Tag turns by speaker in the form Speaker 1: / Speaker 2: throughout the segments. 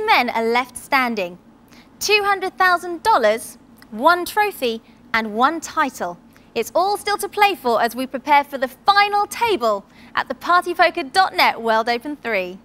Speaker 1: men are left standing. $200,000, one trophy, and one title. It's all still to play for as we prepare for the final table at the partypoker.net World Open 3.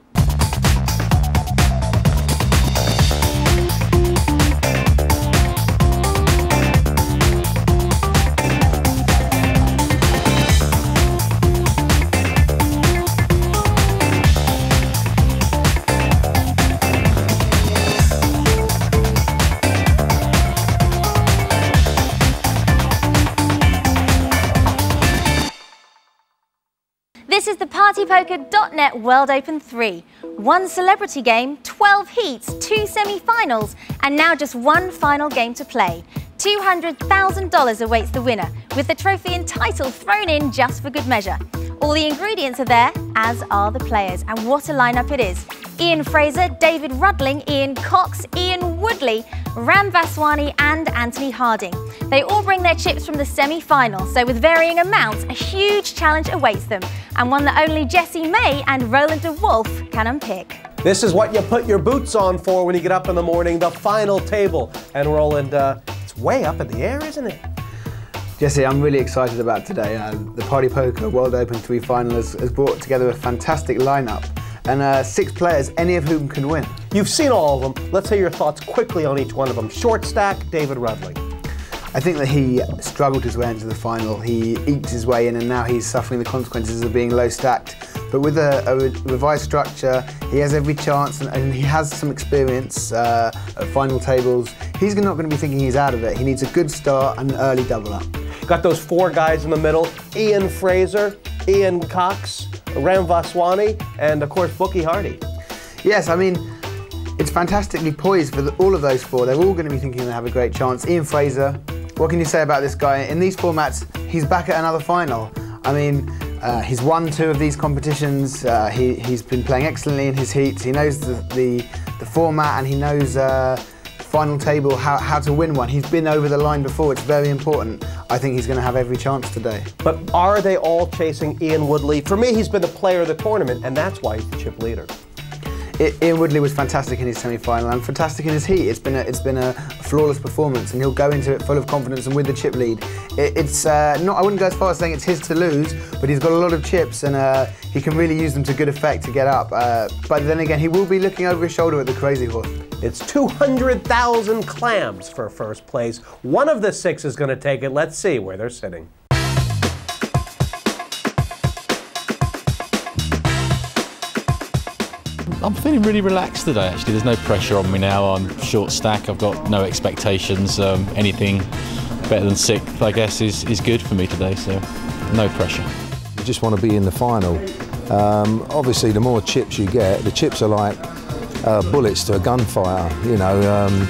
Speaker 1: This is the partypoker.net World Open 3. One celebrity game, 12 heats, two semi-finals, and now just one final game to play. $200,000 awaits the winner, with the trophy and title thrown in just for good measure. All the ingredients are there, as are the players, and what a lineup it is. Ian Frazer, David Rudling, Ian Cox, Ian Woodley, Ram Vaswani and Anthony Hardy. They all bring their chips from the semi-final, so with varying amounts, a huge challenge awaits them, and one that only Jesse May and Roland de Wolfe can unpick.
Speaker 2: This is what you put your boots on for when you get up in the morning, the final table. And Roland, uh, way up in the air, isn't it?
Speaker 3: Jesse, I'm really excited about today. Uh, the Party Poker World Open 3 final has, has brought together a fantastic lineup and uh, six players, any of whom can win.
Speaker 2: You've seen all of them. Let's hear your thoughts quickly on each one of them. Short stack, David Rudling.
Speaker 3: I think that he struggled his way into the final. He eked his way in and now he's suffering the consequences of being low stacked. But with a, a revised structure, he has every chance and, and he has some experience uh, at final tables. He's not going to be thinking he's out of it. He needs a good start and an early double up.
Speaker 2: Got those four guys in the middle, Ian Frazer, Ian Cox, Ram Vaswani, and of course Bookie Hardy.
Speaker 3: Yes, I mean, it's fantastically poised for the, all of those four. They're all going to be thinking they have a great chance. Ian Frazer, what can you say about this guy? In these formats, he's back at another final. I mean, uh, he's won two of these competitions. Uh, he, has been playing excellently in his heats. He knows the, the, the format and he knows uh, final table, how, how to win one. He's been over the line before. It's very important. I think he's going to have every chance today.
Speaker 2: But are they all chasing Ian Woodley? For me, he's been the player of the tournament, and that's why he's the chip leader.
Speaker 3: Ian Woodley was fantastic in his semi-final and fantastic in his heat. It's been a, it's been a flawless performance, and he'll go into it full of confidence and with the chip lead. It, it's uh, not. I wouldn't go as far as saying it's his to lose, but he's got a lot of chips, and uh, he can really use them to good effect to get up. Uh, but then again, he will be looking over his shoulder at the crazy horse.
Speaker 2: It's 200,000 clams for first place. One of the six is going to take it. Let's see where they're sitting.
Speaker 4: I'm feeling really relaxed today actually. There's no pressure on me now. I'm short stack. I've got no expectations. Um, anything better than sixth, I guess, is, is good for me today. So no pressure.
Speaker 5: You just want to be in the final. Um, obviously, the more chips you get, the chips are like uh, bullets to a gunfire. You know, um,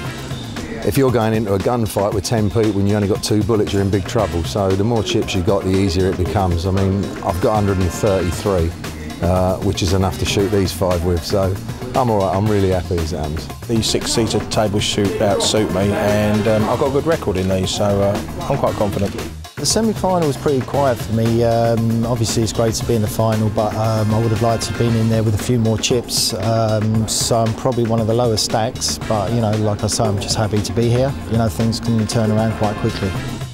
Speaker 5: if you're going into a gunfight with 10 people and you only got two bullets, you're in big trouble. So the more chips you got, the easier it becomes. I mean, I've got 133 uh, which is enough to shoot these five with. So I'm all right, I'm really happy as it happens.
Speaker 6: These six-seater table shootouts suit me and um, I've got a good record in these, so uh, I'm quite confident.
Speaker 7: The semi-final was pretty quiet for me. Um, obviously, it's great to be in the final, but um, I would have liked to have been in there with a few more chips. Um, so I'm probably one of the lower stacks, but you know, like I say, I'm just happy to be here. You know, things can turn around quite quickly.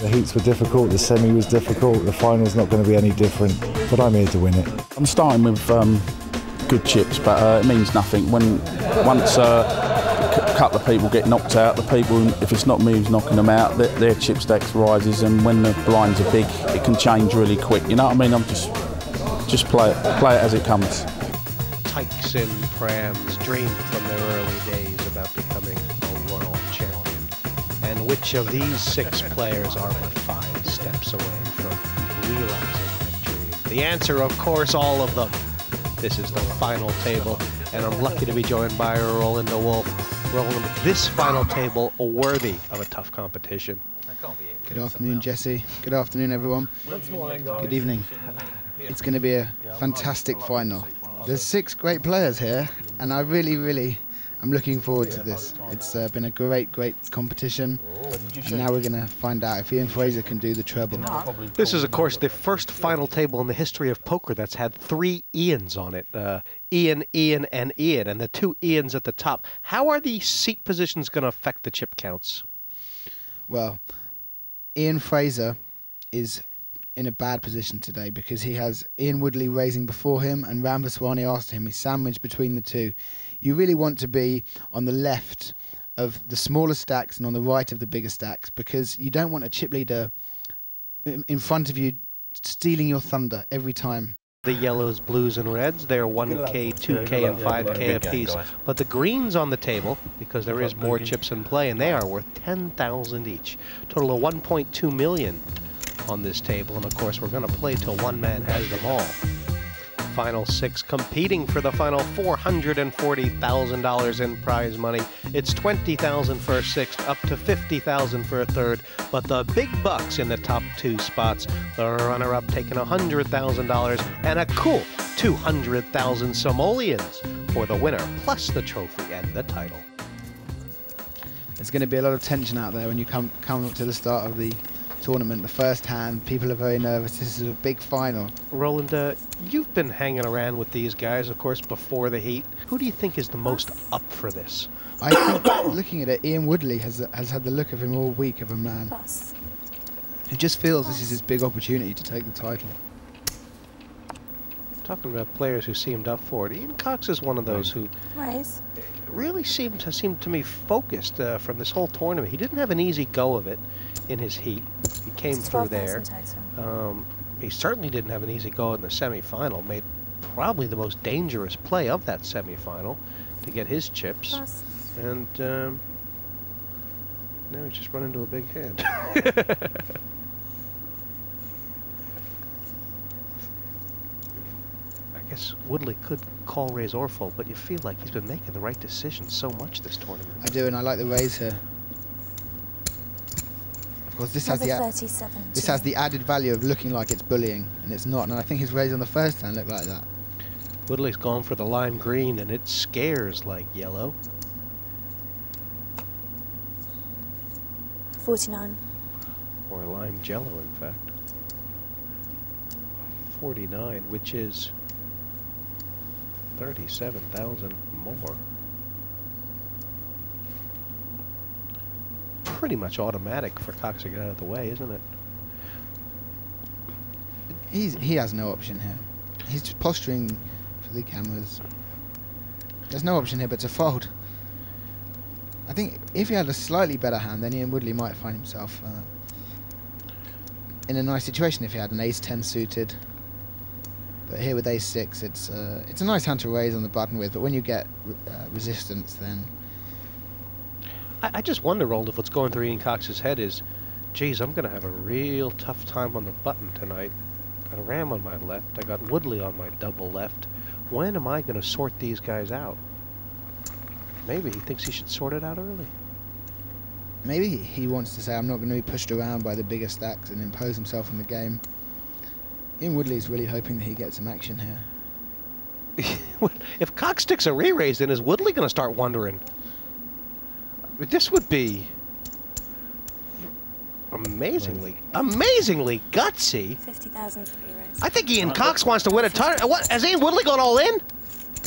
Speaker 8: The heats were difficult, the semi was difficult, the final's not going to be any different, but I'm here to win it.
Speaker 6: I'm starting with um, good chips, but uh, it means nothing. When once uh, a couple of people get knocked out, the people, if it's not me who's knocking them out, their, their chip stacks rises, and when the blinds are big, it can change really quick. You know what I mean? I'm just just play it, play it as it comes.
Speaker 2: Tykes and Prams dreamed from their early days which of these six players are but five steps away from realizing that dream? The answer, of course, all of them. This is the final table, and I'm lucky to be joined by Roland de Wolfe. Roland, this final table worthy of a tough competition.
Speaker 3: Good afternoon, Jesse. Good afternoon, everyone. Good evening. It's going to be a fantastic final. There's six great players here, and I really, really I'm looking forward to this. It's uh, been a great, great competition. And now we're going to find out if Ian Frazer can do the treble.
Speaker 2: This is, of course, the first final table in the history of poker that's had three Ians on it. Uh, Ian, Ian, and Ian, and the two Ians at the top. How are the seat positions going to affect the chip counts?
Speaker 3: Well, Ian Frazer is in a bad position today because he has Ian Woodley raising before him and Ram Vaswani after him. He's sandwiched between the two. You really want to be on the left of the smaller stacks and on the right of the bigger stacks because you don't want a chip leader in in front of you stealing your thunder every time.
Speaker 2: The yellows, blues, and reds, they're 1K, 2K, and 5K apiece. But the greens on the table, because there is more chips in play, and they are worth 10,000 each. Total of 1.2 million on this table, and of course we're going to play till one man has them all. Final six competing for the final $440,000 in prize money. It's 20,000 for a sixth, up to 50,000 for a third, but the big bucks in the top two spots. The runner-up taking $100,000 and a cool 200,000 simoleons for the winner, plus the trophy and the title.
Speaker 3: There's going to be a lot of tension out there when you come come up to the start of the tournament. The first hand, people are very nervous. This is a big final.
Speaker 2: Roland, uh, you've been hanging around with these guys, of course, before the heat. Who do you think is the most up for this?
Speaker 3: I think, looking at it, Ian Woodley has has had the look of him all week of a man who just feels this is his big opportunity to take the title.
Speaker 2: Talking about players who seemed up for it, Ian Cox is one of those who really seemed to seem to me focused uh, from this whole tournament. He didn't have an easy go of it in his heat. He came through there. Um, he certainly didn't have an easy go in the semifinal. Made probably the most dangerous play of that semifinal to get his chips.
Speaker 9: Plus.
Speaker 2: And um, now he's just run into a big hand. guess Woodley could call raise or fold, but you feel like he's been making the right decision so much this tournament.
Speaker 3: I do, and I like the raise here. Of course, this has the
Speaker 9: Another
Speaker 3: a-
Speaker 9: 37.
Speaker 3: this has the added value of looking like it's bullying, and it's not. And I think his raise on the first hand looked like that.
Speaker 2: Woodley's gone for the lime green, and it scares like yellow.
Speaker 9: 49.
Speaker 2: or lime jello, in fact. 49, which is 37,000 more. Pretty much automatic for Cox to get out of the way, isn't it?
Speaker 3: He's he has no option here. He's just posturing for the cameras. There's no option here but to fold. I think if he had a slightly better hand, then Ian Woodley might find himself uh, in a nice situation if he had an ace 10 suited. But here with ace 6, it's uh, it's a nice hand to raise on the button with, but when you get uh, resistance, then
Speaker 2: I, I just wonder, Roland, if what's going through Ian Cox's head is, geez, I'm going to have a real tough time on the button tonight. Got a Ram on my left. I got Woodley on my double left. When am I going to sort these guys out? Maybe he thinks he should sort it out early.
Speaker 3: maybe he- he wants to say, I'm not going to be pushed around by the bigger stacks and impose himself in the game. Ian Woodley's really hoping that he gets some action here.
Speaker 2: if Cox sticks a re-raise in, is Woodley going to start wondering? This would be amazingly, amazingly gutsy.
Speaker 9: 50,000 for raise.
Speaker 2: I think Ian Cox wants to win a title. What has Ian Woodley gone all in,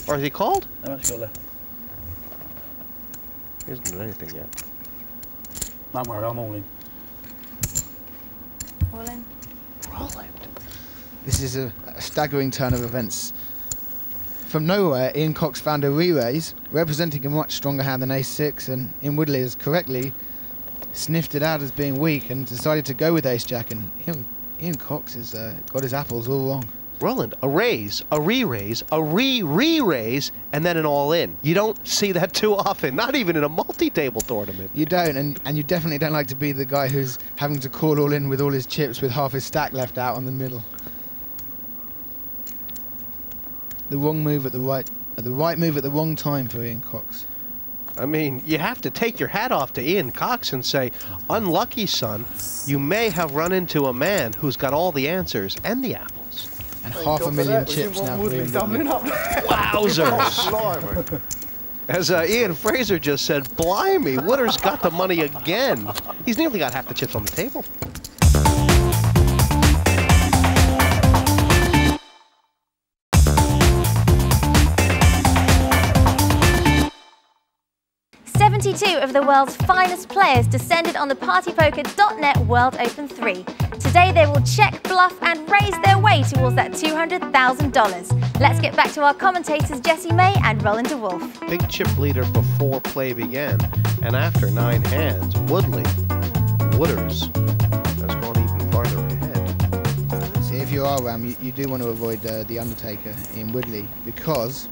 Speaker 2: or is he called?
Speaker 6: How much you got left?
Speaker 2: He hasn't done anything yet.
Speaker 6: Don't worry, I'm all in.
Speaker 9: All in.
Speaker 2: Roland.
Speaker 3: This is a, a staggering turn of events. From nowhere, Ian Cox found a re-raise, representing a much stronger hand than ace-6, and Ian Woodley has correctly sniffed it out as being weak and decided to go with ace-jack, and Ian, Ian Cox has uh, got his apples all wrong.
Speaker 2: Roland, a raise, a re-raise, a re-re-raise, and then an all-in. You don't see that too often, not even in a multi-table tournament.
Speaker 3: You don't, and, and you definitely don't like to be the guy who's having to call all in with all his chips with half his stack left out on the middle. The wrong move at the right, uh, the right move at the wrong time for Ian Cox.
Speaker 2: I mean, you have to take your hat off to Ian Cox and say, unlucky son, you may have run into a man who's got all the answers and the apples.
Speaker 3: And half a million chips now for Ian.
Speaker 2: Wowzers! As uh, Ian Frazer just said, blimey, Wooders got the money again. He's nearly got half the chips on the table.
Speaker 1: Seventy-two of the world's finest players descended on the PartyPoker.net World Open 3. Today they will check, bluff and raise their way towards that $200,000. Let's get back to our commentators Jesse May and Roland De Wolfe.
Speaker 2: Big chip leader before play began, and after nine hands, Woodley, Wooders, has gone even farther ahead.
Speaker 3: See, if you are Ram, you, you do want to avoid uh, the Undertaker in Woodley because,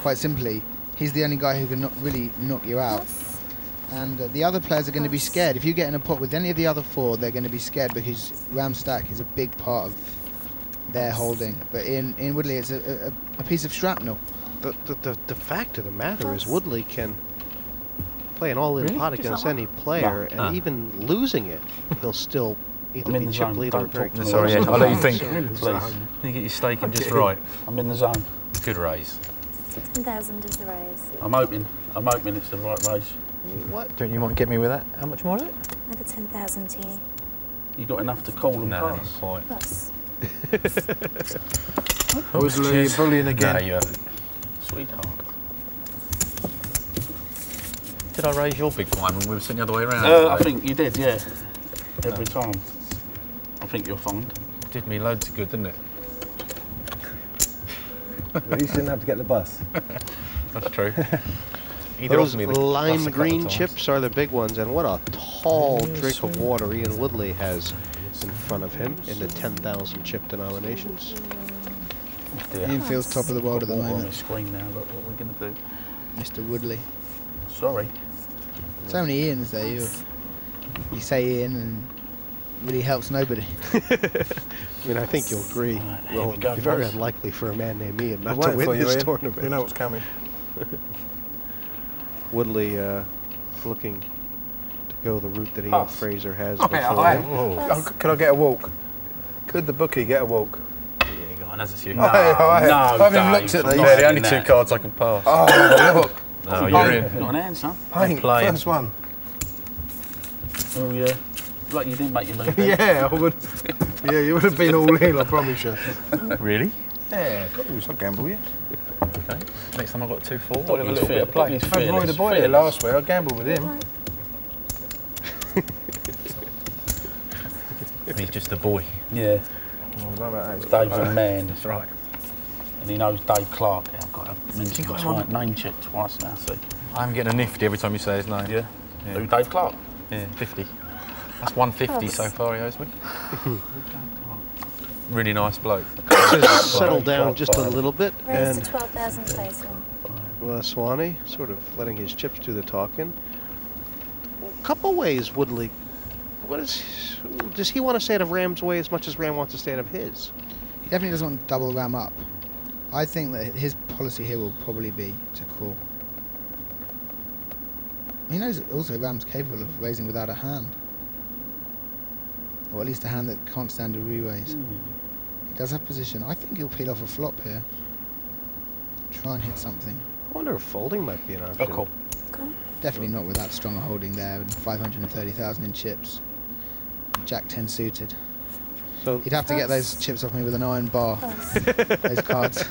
Speaker 3: quite simply, he's the only guy who can not really knock you out. And uh, the other players are going to be scared. If you get in a pot with any of the other four, they're going to be scared because Ram stack is a big part of their holding. But in, in Woodley, it's a, a, a piece of shrapnel.
Speaker 2: The, the, the, the fact of the matter is Woodley can play an all-in
Speaker 6: Really?
Speaker 2: pot against any player, and
Speaker 4: Ah.
Speaker 2: even losing it, he'll still either
Speaker 6: I'm
Speaker 2: be chip
Speaker 6: zone.
Speaker 2: leader or very
Speaker 6: talk to me.
Speaker 2: close.
Speaker 4: Sorry, I'll let you think.
Speaker 6: Please.
Speaker 4: You get your staking just right.
Speaker 6: I'm in the zone.
Speaker 4: Good raise.
Speaker 9: 10,000 is the raise.
Speaker 6: I'm hoping. I'm hoping it's the right raise.
Speaker 2: What?
Speaker 10: Don't you want to get me with that? How much more is it?
Speaker 9: Another 10,000 to you.
Speaker 6: You got enough to call and
Speaker 4: No,
Speaker 6: pass.
Speaker 4: quite.
Speaker 9: Plus.
Speaker 10: Woodley bullying again.
Speaker 4: No, you haven't.
Speaker 6: Sweetheart.
Speaker 4: Did I raise your big blind when we were sitting the other way around?
Speaker 6: Uh, I think you did, yeah. Every time. I think you'll find.
Speaker 4: did me loads of good, didn't it?
Speaker 8: At least you didn't have to get the bus.
Speaker 4: That's true. Either
Speaker 2: Those
Speaker 4: me the
Speaker 2: lime
Speaker 4: bus a couple
Speaker 2: green chips are the big ones, and what a tall drink of water Ian Woodley has in front of him in the 10,000 chip denominations.
Speaker 6: Dear.
Speaker 3: Ian feels top of the world at the
Speaker 6: Water on
Speaker 3: moment,
Speaker 6: the screen now. Look what we're going to do.
Speaker 3: Mr. Woodley.
Speaker 6: Sorry.
Speaker 3: So many Ians there. You, you say Ian and really helps nobody.
Speaker 2: I mean, I think you'll agree.
Speaker 6: Right,
Speaker 2: well,
Speaker 6: we go,
Speaker 2: it'd be very
Speaker 6: boys.
Speaker 2: unlikely for a man named Ian
Speaker 10: I'm
Speaker 2: not to win
Speaker 10: for you,
Speaker 2: this tournament.
Speaker 10: You know what's coming.
Speaker 2: Woodley uh, looking to go the route that Ian
Speaker 6: Pass.
Speaker 2: Frazer has
Speaker 10: Oh,
Speaker 2: before.
Speaker 10: Oh, c- Can I get a walk? Could the bookie get a walk?
Speaker 4: Yeah, go on, as it's you.
Speaker 10: No, I
Speaker 6: no,
Speaker 10: haven't even looked at
Speaker 6: I'm
Speaker 10: these.
Speaker 6: not
Speaker 4: Yeah, the only two
Speaker 6: that.
Speaker 4: cards I can pass.
Speaker 10: Oh, look.
Speaker 4: no, you're in.
Speaker 6: Got an hand, son.
Speaker 10: Paint,
Speaker 4: playing.
Speaker 10: first one.
Speaker 6: Oh, yeah. Like you didn't make your move.
Speaker 10: Yeah, I would. Yeah, you would have been all in, I promise you.
Speaker 4: Really?
Speaker 10: Yeah, of course, I'll gamble you.
Speaker 4: Okay. Next time I've got two four.
Speaker 6: Dog
Speaker 4: I'll have a little bit of play.
Speaker 6: dog is
Speaker 10: I had Roy the boy here last week, I gambled with him.
Speaker 4: He's just a boy.
Speaker 6: Yeah.
Speaker 10: What about that?
Speaker 6: Dave's a man.
Speaker 4: That's right.
Speaker 6: And he knows Dave Clark. Yeah, I've got to mention
Speaker 4: got on-
Speaker 6: twi- name check twice now, see.
Speaker 4: I'm getting a nifty every time you say his name.
Speaker 6: Yeah.
Speaker 4: Yeah.
Speaker 6: Who, Dave Clark?
Speaker 4: Yeah, 50. That's 150 so far he owes me. really nice bloke.
Speaker 2: Just settle down just a little bit,
Speaker 9: Raise
Speaker 2: and
Speaker 9: to 12,000 total.
Speaker 2: uh, Swanee sort of letting his chips do the talking. A couple ways, Woodley. What is? Does he want to stay out of Ram's way as much as Ram wants to stay out of his?
Speaker 3: He definitely doesn't want to double ram up. I think that his policy here will probably be to call. He knows also Ram's capable of raising without a hand. Or at least a hand that can't stand a re-raise. Hmm. He does have position. I think he'll peel off a flop here. Try and hit something.
Speaker 2: I wonder if folding might be an option.
Speaker 6: Oh, cool.
Speaker 9: Cool.
Speaker 3: Definitely not with that strong a holding there and 530,000 in chips. Jack 10 suited.
Speaker 2: So
Speaker 3: He'd have to get those chips off me with an iron bar. Those cards.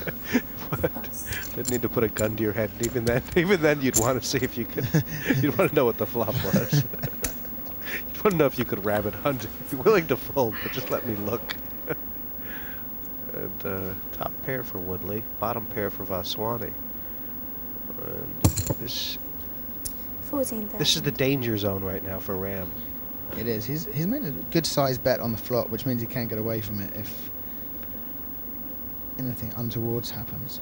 Speaker 9: Plus.
Speaker 2: Didn't need to put a gun to your head. Even then, even then, you'd want to see if you could. you'd want to know what the flop was. you'd want to know if you could rabbit hunt. If you're willing to fold, but just let me look. and uh, top pair for Woodley, bottom pair for Vaswani. And this
Speaker 9: 14,000.
Speaker 2: this is the danger zone right now for Ram.
Speaker 3: It is. He's he's made a good sized bet on the flop, which means he can't get away from it if anything untowards happens.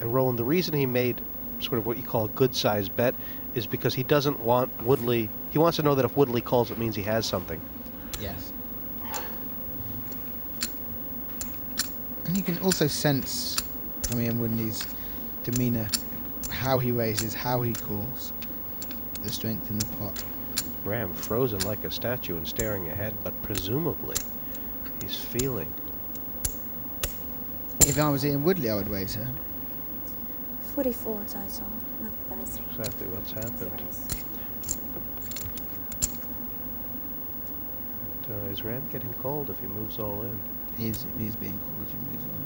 Speaker 2: And Roland, the reason he made sort of what you call a good sized bet is because he doesn't want Woodley. He wants to know that if Woodley calls, it means he has something.
Speaker 3: Yes. And you can also sense I mean, Woodley's demeanour how he raises, how he calls, the strength in the pot.
Speaker 2: Ram frozen like a statue and staring ahead, but presumably he's feeling.
Speaker 3: If I was Ian Woodley, I would raise her.
Speaker 9: 44 total. Another 30.
Speaker 2: Exactly what's happened. Uh, is Ram getting cold if he moves all in?
Speaker 3: He's, he's being called if he moves on.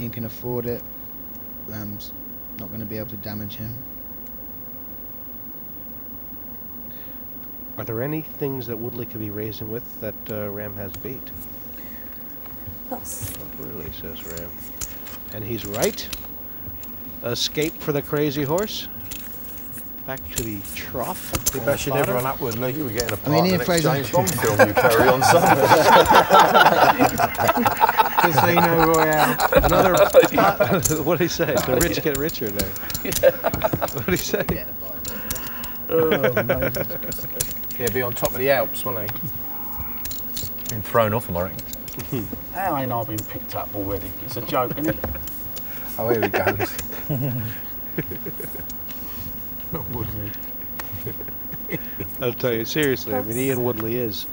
Speaker 3: Ian can afford it. Ram's not going to be able to damage him.
Speaker 2: Are there any things that Woodley could be raising with that uh, Ram has beat?
Speaker 9: Plus.
Speaker 2: Not really, says Ram. And he's right. Escape for the crazy horse. Back to the trough.
Speaker 10: You
Speaker 2: of
Speaker 10: bet you
Speaker 2: the
Speaker 10: never run up with me.
Speaker 4: You were getting a
Speaker 3: I
Speaker 4: part
Speaker 3: mean,
Speaker 4: in
Speaker 3: Ian
Speaker 4: the next
Speaker 3: Frazer-
Speaker 4: James Bond film you carry on Sunday.
Speaker 10: Casino Royale.
Speaker 2: Another. what did he say? The rich get richer there. What did he say?
Speaker 10: Oh, yeah, be on top of the Alps, won't he?
Speaker 6: Been thrown off him, I reckon. How ain't I been picked up already? It's a joke, isn't it?
Speaker 10: Oh, here he goes.
Speaker 6: Woodley.
Speaker 2: I'll tell you seriously. I mean, Ian Woodley is,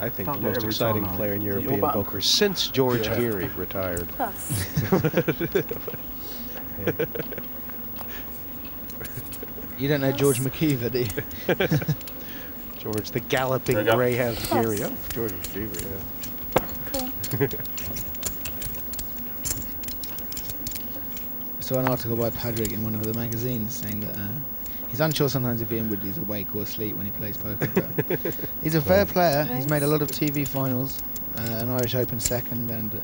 Speaker 2: I think,
Speaker 6: Can't
Speaker 2: the most exciting player in European poker since George
Speaker 10: Yeah.
Speaker 2: Geary retired.
Speaker 9: Plus.
Speaker 3: You don't know George McKeever, do you?
Speaker 2: George, the galloping
Speaker 6: There you go.
Speaker 2: greyhound Geary. Oh, George McKeever, yeah.
Speaker 9: Cool.
Speaker 3: I saw an article by Padraig in one of the magazines saying that uh, he's unsure sometimes if Ian Woodley's awake or asleep when he plays poker. But he's a fair player. He's made a lot of TV finals, uh, an Irish Open second, and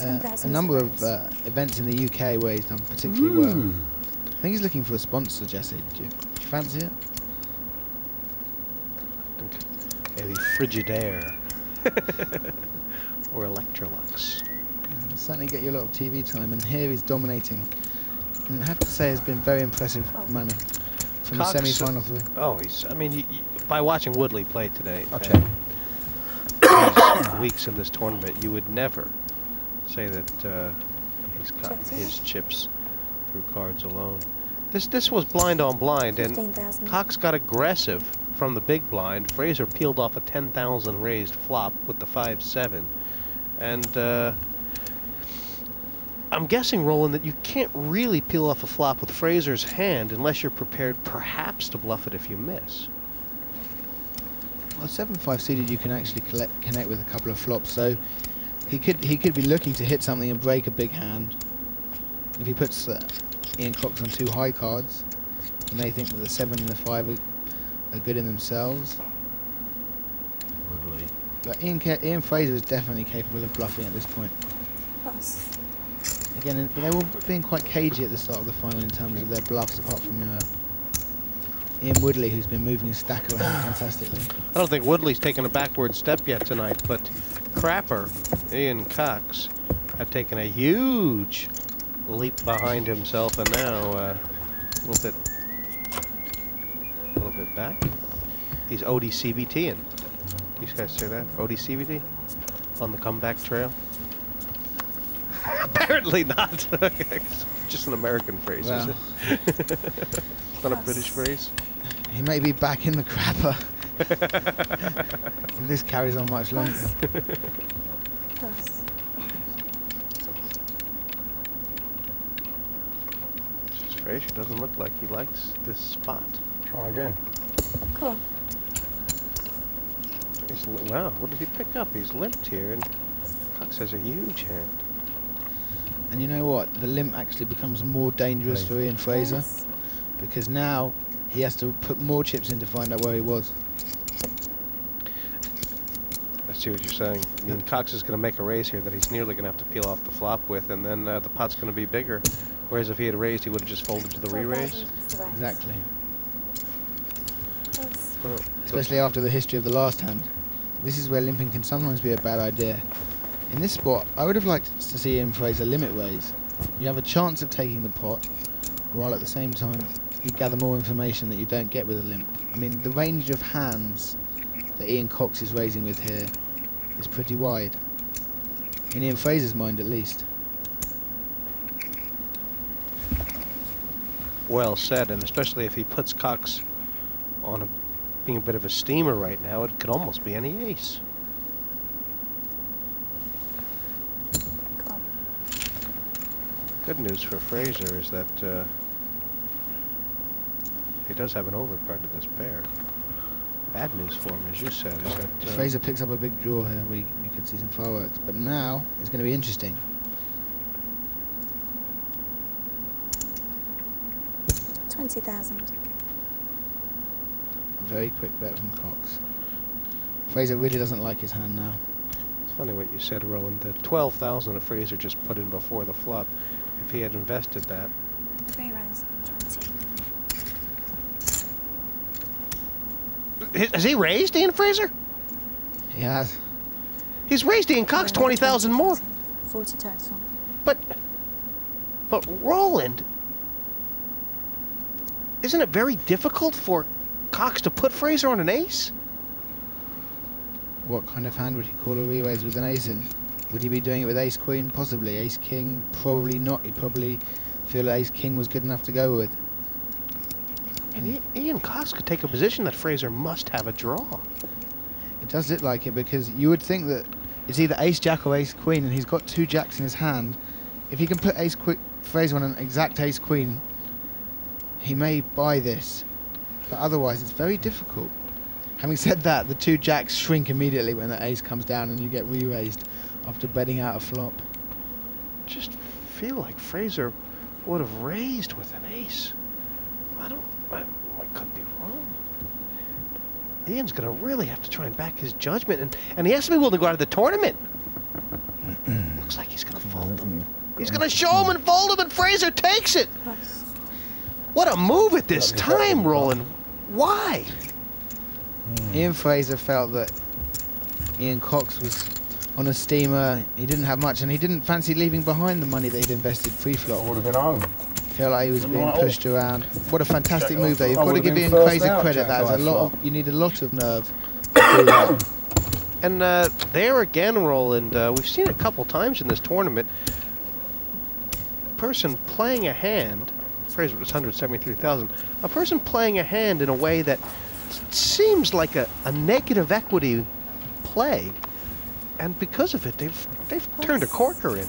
Speaker 3: uh, uh, a number of uh, events in the UK where he's done particularly well. I think he's looking for a sponsor, Jesse. Do you, do you fancy it?
Speaker 2: Maybe Frigidaire. or Electrolux.
Speaker 3: He'll certainly get you a lot of TV time, and here he's dominating. And I have to say, it's been very impressive manner from
Speaker 2: Cox-
Speaker 3: the semi-final through.
Speaker 2: Oh, he's. I mean, y y by watching Woodley play today,
Speaker 10: I'll
Speaker 2: and weeks in this tournament, you would never say that uh, he's got
Speaker 9: Check
Speaker 2: his chips through cards alone. This this was blind on blind, and
Speaker 9: 15,000.
Speaker 2: Cox got aggressive from the big blind. Frazer peeled off a 10,000 raised flop with the 5-7. And uh, I'm guessing, Roland, that you can't really peel off a flop with Frazer's hand unless you're prepared perhaps to bluff it if you miss.
Speaker 3: Well, seven five seeded, you can actually collect, connect with a couple of flops. So he could he could be looking to hit something and break a big hand. If he puts uh, Ian Cox on two high cards, he may think that the seven and the five are, are good in themselves.
Speaker 6: Woodley.
Speaker 3: But Ian, Ian Frazer is definitely capable of bluffing at this point.
Speaker 9: Plus.
Speaker 3: Again, they were being quite cagey at the start of the final in terms of their bluffs, apart from uh, Ian Woodley, who's been moving his stack around fantastically.
Speaker 2: I don't think Woodley's taken a backward step yet tonight, but Crapper, Ian Cox, have taken a huge leap behind himself, and now uh, a little bit, a little bit back. He's ODCBTing. Do you guys say that? ODCBT? On the comeback trail? Apparently not. Just an American phrase, is it? not a British phrase?
Speaker 3: He may be back in the crapper. if this carries on much longer.
Speaker 9: Plus.
Speaker 2: Just Frazer doesn't look like he likes this spot.
Speaker 10: Try again.
Speaker 9: Cool.
Speaker 2: He's, wow, what did he pick up? He's limped here, and Cox has a huge hand.
Speaker 3: And you know what? The limp actually becomes more dangerous for Ian Frazer
Speaker 9: Yes.
Speaker 3: because now he has to put more chips in to find out where he was.
Speaker 2: I see what you're saying. I mean, Cox is going to make a raise here that he's nearly going to have to peel off the flop with, and then uh, the pot's going to be bigger. Whereas if he had raised, he would have just folded to the re-raise.
Speaker 9: 12,000 is the raise.
Speaker 3: Exactly. Especially after the history of the last hand. This is where limping can sometimes be a bad idea. In this spot, I would have liked to see him Ian Frazer limit raise. You have a chance of taking the pot, while at the same time you gather more information that you don't get with a limp. I mean, the range of hands that Ian Cox is raising with here is pretty wide. In Ian Frazer's mind, at least.
Speaker 2: well said, and especially if he puts Cox on a, being a bit of a steamer right now, it could almost be any ace.
Speaker 9: Cool.
Speaker 2: Good news for Frazer is that uh, he does have an overcard to this pair. Bad news for him, as you said, is that uh,
Speaker 3: Frazer picks up a big draw here, we, we could see some fireworks. But now it's going to be interesting.
Speaker 9: Twenty thousand.
Speaker 3: A very quick bet from Cox. Frazer really doesn't like his hand now.
Speaker 2: it's funny what you said, Roland. The 12,000 that Frazer just put in before the flop, if he had invested that,
Speaker 9: Three rounds. Twenty.
Speaker 2: has he raised Ian Frazer?
Speaker 3: He has.
Speaker 2: He's raised Ian Cox 20,000 more.
Speaker 9: Forty total.
Speaker 2: But, but Roland, isn't it very difficult for Cox to put Frazer on an ace?
Speaker 3: What kind of hand would he call a re-raise with an ace in? Would he be doing it with ace queen? Possibly. Ace king? Probably not. He'd probably feel ace king was good enough to go with.
Speaker 2: And Ian Cox could take a position that Frazer must have a draw.
Speaker 3: It does look like it because you would think that it's either ace jack or ace queen, and he's got two jacks in his hand. If he can put ace queen Frazer on an exact ace queen, he may buy this, but otherwise it's very difficult. Having said that, the two jacks shrink immediately when the ace comes down and you get re-raised after betting out a flop.
Speaker 2: Just feel like Frazer would have raised with an ace. I don't. I, I could be wrong. Ian's gonna really have to try and back his judgment, and, and he has to be willing to go out of the tournament. Looks like he's gonna fold them. He's gonna show him and fold him, and Frazer takes it. What a move at this time, Roland. Why?
Speaker 3: Ian Frazer felt that Ian Cox was on a steamer. He didn't have much, and he didn't fancy leaving behind the money that he'd invested pre-flop.
Speaker 8: Would have been home.
Speaker 3: Feel like he was being
Speaker 6: Right.
Speaker 3: pushed around. What a fantastic
Speaker 8: Jack
Speaker 3: move though. You've
Speaker 8: I
Speaker 3: got to give
Speaker 8: been
Speaker 3: Ian
Speaker 8: first
Speaker 3: Frazer
Speaker 8: out,
Speaker 3: credit.
Speaker 8: Jack
Speaker 3: That is a lot of. You need a lot of nerve. to do that.
Speaker 2: And uh, there again, Roland, uh, we've seen it a couple times in this tournament. A person playing a hand, Frazer was 173,000. A person playing a hand in a way that seems like a, a negative equity play, and because of it, they've they've turned a corker in.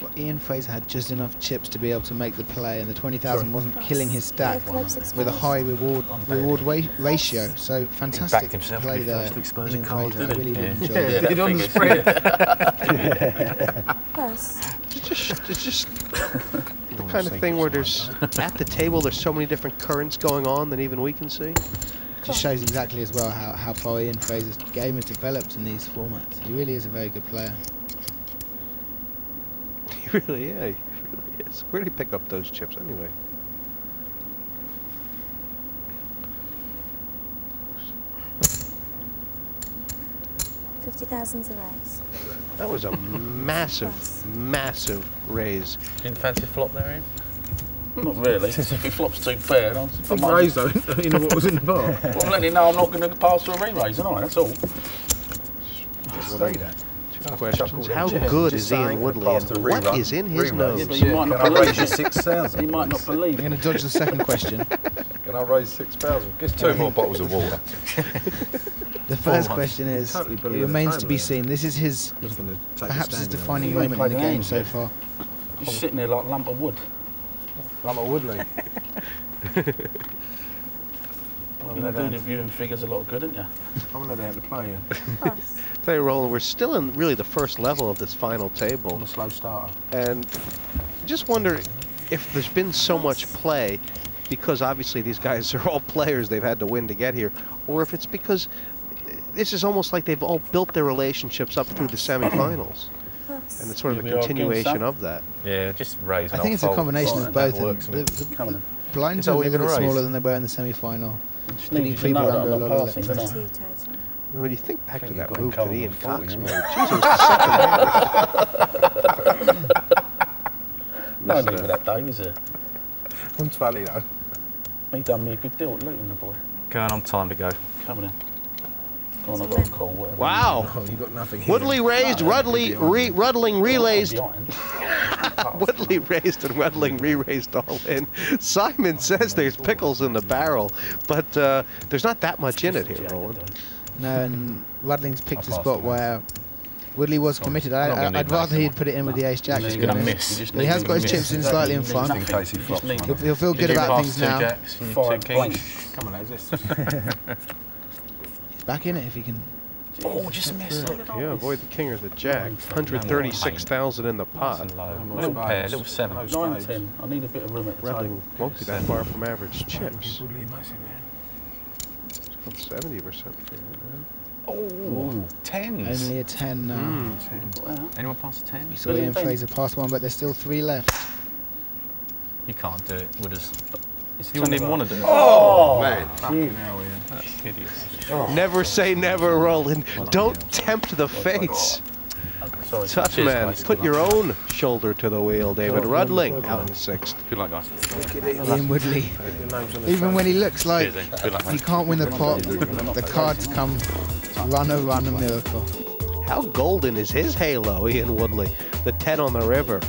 Speaker 3: Well, Ian Frazer had just enough chips to be able to make the play, and the 20,000 wasn't killing his stack with a high reward reward wa- ratio. So fantastic
Speaker 11: himself
Speaker 3: play
Speaker 11: to be
Speaker 3: there,
Speaker 11: first to expose a
Speaker 3: Ian
Speaker 11: card,
Speaker 3: Frazer. I
Speaker 11: didn't he?
Speaker 3: really did
Speaker 11: Yeah.
Speaker 3: enjoy it.
Speaker 8: Did on the spread.
Speaker 9: Plus.
Speaker 2: It's just it's just the kind of thing where there's at the table there's so many different currents going on that even we can see.
Speaker 3: Just shows exactly as well how, how far Ian Frazer's game has developed in these formats. He really is a very good player.
Speaker 2: He really, yeah, he really is. Where did he pick up those chips anyway?
Speaker 9: Fifty thousand's a raise.
Speaker 2: That was a massive, massive raise.
Speaker 11: Didn't fancy flop there, Ian?
Speaker 6: Not really. if he flops too fair, I
Speaker 3: Big
Speaker 6: might-
Speaker 3: raise though, you know what was in the bar.
Speaker 6: Well, I'm letting you know I'm not going to pass through a re-raise, am I? That's all.
Speaker 8: Say that.
Speaker 2: Questions. How good is Ian Woodley and what is in his nose?
Speaker 6: but you might
Speaker 8: Can
Speaker 6: not
Speaker 8: I
Speaker 6: believe
Speaker 8: raise
Speaker 6: it.
Speaker 8: six thousand?
Speaker 6: You might not believe
Speaker 3: I'm going to dodge the second question.
Speaker 8: Can I raise six thousand? Get two more bottles of water.
Speaker 3: The first question is,
Speaker 8: Totally
Speaker 3: it remains to be
Speaker 8: timer
Speaker 3: seen. This is his
Speaker 8: Just gonna take
Speaker 3: perhaps his defining moment in the
Speaker 6: played
Speaker 3: game so far.
Speaker 6: You're sitting there like a lump of wood.
Speaker 8: I'm at Woodley.
Speaker 6: You're going to do the viewing figures a lot of good, aren't you?
Speaker 8: I'm gonna have to play you.
Speaker 9: Plus.
Speaker 2: Hey, Roland, we're still in really the first level of this final
Speaker 8: I'm
Speaker 2: table,
Speaker 8: a slow starter.
Speaker 2: and just wonder if there's been so much play because obviously these guys are all players they've had to win to get here, or if it's because this is almost like they've all built their relationships up through the semifinals,
Speaker 9: Plus.
Speaker 2: And it's sort of a
Speaker 6: Here we
Speaker 2: continuation of that.
Speaker 11: Yeah, just raise
Speaker 3: I think it's a combination of both. and
Speaker 11: works for
Speaker 3: the, the blinds are a little bit
Speaker 11: raise?
Speaker 3: smaller than they were in the semi-final.
Speaker 6: Just
Speaker 3: Putting
Speaker 6: need you to
Speaker 3: people under
Speaker 6: I'm
Speaker 3: a lot of
Speaker 6: passing,
Speaker 3: that
Speaker 6: don't I?
Speaker 9: Fifty-two total.
Speaker 2: When you think back to that move
Speaker 11: cold
Speaker 2: that Ian
Speaker 11: on
Speaker 2: Cox
Speaker 11: 40,
Speaker 2: made,
Speaker 11: haven't
Speaker 2: Jesus, the second
Speaker 6: No
Speaker 2: Missed
Speaker 6: need for that, Dave, is there?
Speaker 8: What's funny though?
Speaker 6: He done me a good deal at Luton, the boy.
Speaker 11: Go on, I'm time to go.
Speaker 6: Come on in. Go on, I've got a whatever.
Speaker 2: Wow.
Speaker 8: Oh, you got nothing here.
Speaker 2: Woodley raised, Rudley, re, Rudling relays, Woodley raised and Rudling re-raised all in. Simon says there's pickles in the barrel, but uh, there's not that much in it here, Roland.
Speaker 3: No, and Rudling's picked a
Speaker 11: I'll pass
Speaker 3: spot where Woodley was committed. I,
Speaker 4: I'm not gonna
Speaker 3: I,
Speaker 4: need
Speaker 3: I'd rather he'd put it in with the ace jack.
Speaker 11: He's gonna miss. You
Speaker 3: But he has got his chips in slightly in front.
Speaker 5: Just in case he flops
Speaker 11: leave
Speaker 5: one.
Speaker 3: He'll, he'll feel
Speaker 11: Did
Speaker 3: good
Speaker 11: you
Speaker 3: about
Speaker 11: pass
Speaker 3: things
Speaker 11: two
Speaker 3: now.
Speaker 11: jacks and
Speaker 10: Five
Speaker 11: kings?
Speaker 10: Come on, Alex.
Speaker 3: He's back in it if he can.
Speaker 11: Oh, just missed. It.
Speaker 2: Yeah, avoid the king or the jack. 136,000 in the pot.
Speaker 11: Little pair, little seven.
Speaker 6: Nine, ten. I need a bit of room at the
Speaker 2: Redling
Speaker 6: table.
Speaker 2: won't be that far from average chips. It's called 70%
Speaker 11: Oh, tens.
Speaker 3: Only a 10 now.
Speaker 2: Mm.
Speaker 11: Anyone past ten?
Speaker 3: We saw Ian Frazer pass one, but there's still three left.
Speaker 11: You can't do it, Wooders. You wouldn't even want to do it.
Speaker 2: Oh, man.
Speaker 11: That's hideous.
Speaker 2: Never say never, Roland. Don't tempt the fates.
Speaker 6: Sorry.
Speaker 2: Tough
Speaker 11: Cheers,
Speaker 2: man.
Speaker 11: guys.
Speaker 2: Put your own shoulder to the wheel, David. Rudling out in sixth.
Speaker 11: Good luck, guys.
Speaker 3: Ian Woodley. Even when he looks like
Speaker 11: Cheers, Ian. Good luck,
Speaker 3: he can't win the pot, the cards come run a run a miracle.
Speaker 2: How golden is his halo, Ian Woodley? The 10 on the river.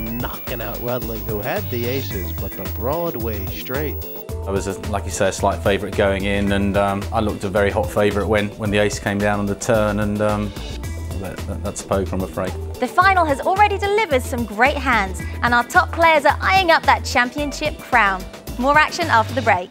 Speaker 2: Knocking out Rudling, who had the aces, but the Broadway straight.
Speaker 11: I was, a, like you say, a slight favourite going in, and um, I looked a very hot favourite when, when the ace came down on the turn, and um, that, that, that's poker, I'm afraid.
Speaker 1: The final has already delivered some great hands, and our top players are eyeing up that championship crown. More action after the break.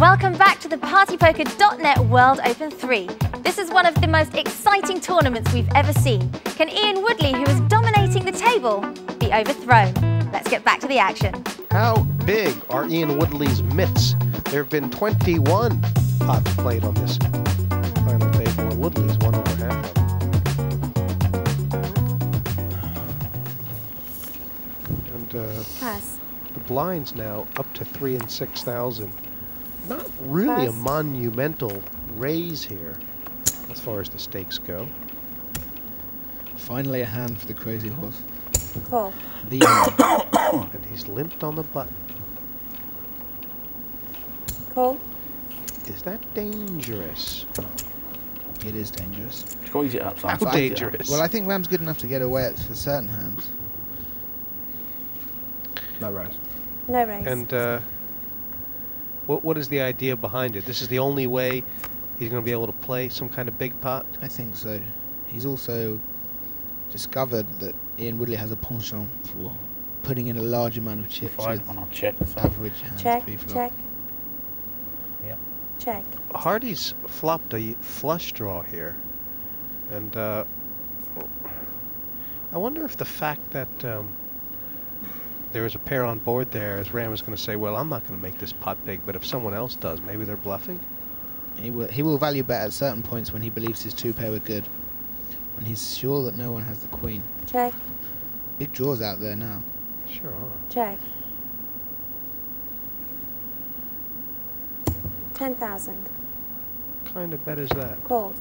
Speaker 1: Welcome back to the PartyPoker.net World Open 3. This is one of the most exciting tournaments we've ever seen. Can Ian Woodley, who is dominating the table, be overthrown? Let's get back to the action.
Speaker 2: How big are Ian Woodley's mitts? There have been 21 pots played on this final table, and Woodley's one over half of them. And uh,
Speaker 9: Pass.
Speaker 2: the blinds now up to three and six thousand. Not really a monumental raise here, as far as the stakes go.
Speaker 3: Finally a hand for the crazy horse.
Speaker 9: Call.
Speaker 3: The hand.
Speaker 2: And he's limped on the button.
Speaker 9: Call.
Speaker 2: Is that dangerous?
Speaker 3: it is dangerous.
Speaker 6: Squeeze it up, son.
Speaker 2: How
Speaker 6: Squeeze it
Speaker 2: dangerous?
Speaker 3: Well, I think Ram's good enough to get away at for certain hands.
Speaker 10: No raise.
Speaker 9: No raise.
Speaker 2: And uh, what what is the idea behind it? This is the only way he's going to be able to play some kind of big pot.
Speaker 3: I think so. He's also discovered that Ian Woodley has a penchant for putting in a large amount of chips
Speaker 6: Five,
Speaker 3: with
Speaker 6: and I'll check. So.
Speaker 3: average hands
Speaker 9: check.
Speaker 3: pre-flop.
Speaker 9: Check.
Speaker 11: Yep.
Speaker 9: Check.
Speaker 2: Hardy's flopped a flush draw here, and uh, I wonder if the fact that um, there was a pair on board there, as Ram was going to say, well, I'm not going to make this pot big, but if someone else does, maybe they're bluffing.
Speaker 3: He will, he will value bet at certain points when he believes his two pair were good. When he's sure that no one has the queen.
Speaker 9: Check.
Speaker 3: Big draws out there now.
Speaker 2: Sure are.
Speaker 9: Check. 10,000.
Speaker 2: What kind of bet is that?
Speaker 9: Called.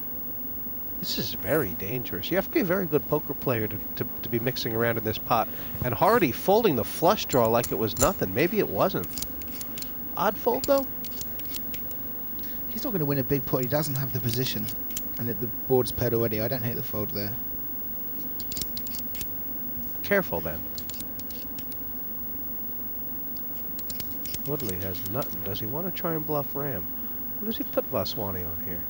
Speaker 2: This is very dangerous. You have to be a very good poker player to, to, to be mixing around in this pot. And Hardy folding the flush draw like it was nothing. Maybe it wasn't. Odd fold, though?
Speaker 3: He's not going to win a big pot. He doesn't have the position. And the board's paired already. I don't hate the fold there.
Speaker 2: Careful, then. Woodley has nothing. Does he want to try and bluff Ram? What does he put Vaswani on here?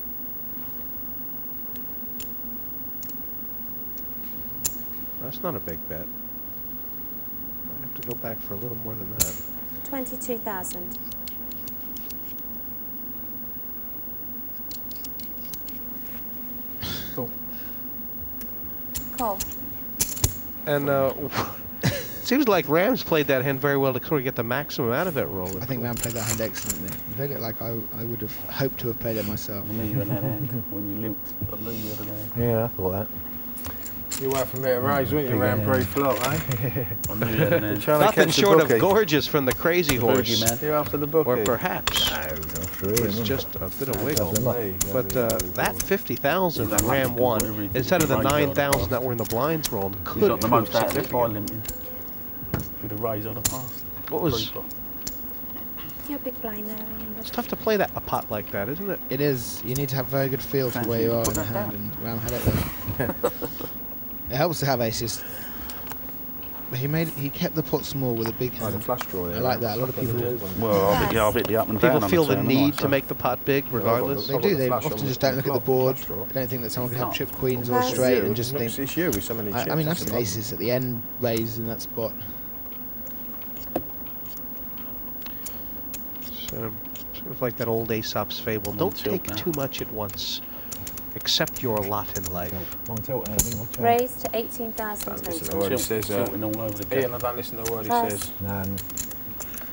Speaker 2: That's not a big bet. I have to go back for a little more than that.
Speaker 9: 22,000.
Speaker 6: Cool.
Speaker 9: Call.
Speaker 2: And uh, seems like Rams played that hand very well to sort of get the maximum out of it, Roland.
Speaker 3: I think Ram played that hand excellently. He played it like I, I would have hoped to have played it myself.
Speaker 6: I knew you had that hand when you limped. I knew you had a hand.
Speaker 10: Yeah, I thought that. You wait for me to raise, weren't you, round pre-flop, eh?
Speaker 6: I knew you had an hand.
Speaker 10: Trying to
Speaker 2: Nothing
Speaker 10: catch the
Speaker 2: short of
Speaker 10: bookie.
Speaker 2: gorgeous from the crazy horse.
Speaker 6: Boogie, man.
Speaker 10: You after the bookie?
Speaker 2: Or perhaps
Speaker 10: No, it was after him,
Speaker 2: it's just
Speaker 10: it?
Speaker 2: a bit of wiggle.
Speaker 10: Lovely.
Speaker 2: But uh, that 50,000 that Ram won, instead of the 9,000 that were in the blinds rolled,
Speaker 6: You
Speaker 2: could
Speaker 6: got the
Speaker 2: prove
Speaker 6: most out of it by
Speaker 2: significant.
Speaker 6: limping. With a raise, I'd have.
Speaker 2: What was...
Speaker 6: Pre-flop.
Speaker 9: You're a big blind there, Ian.
Speaker 2: It's tough to play that a pot like that, isn't it?
Speaker 3: It is. You need to have very good feel for where you are in the hand, and Ram had it there. it helps to have aces. But he made he kept the pot small with a big hand.
Speaker 10: the flush draw,
Speaker 3: I like that. A lot of people.
Speaker 10: draw, yeah.
Speaker 6: Well, I'll be, yeah, I'll be the up and down.
Speaker 2: People feel
Speaker 6: the
Speaker 2: the
Speaker 6: turn,
Speaker 2: need
Speaker 6: aren't
Speaker 2: to make the pot big, regardless.
Speaker 3: They
Speaker 10: I've
Speaker 3: do.
Speaker 10: the
Speaker 3: They often just don't look at the board. They don't think that someone can have chip queens or
Speaker 9: Pass.
Speaker 3: straight and just think.
Speaker 10: not- It's you with so many
Speaker 3: I,
Speaker 10: chips.
Speaker 3: I mean, I've seen aces at the end raised in that spot.
Speaker 2: So, sort of like that old Aesop's fable. Don't take too much at once. Accept your lot in life.
Speaker 8: One tilt, Anthony.
Speaker 9: Raised to 18,000
Speaker 10: Don't listen to
Speaker 9: total.
Speaker 10: he says. Uh,
Speaker 6: all over the
Speaker 10: Ian. I don't listen to what he
Speaker 9: Pass.
Speaker 10: says.
Speaker 8: Nah,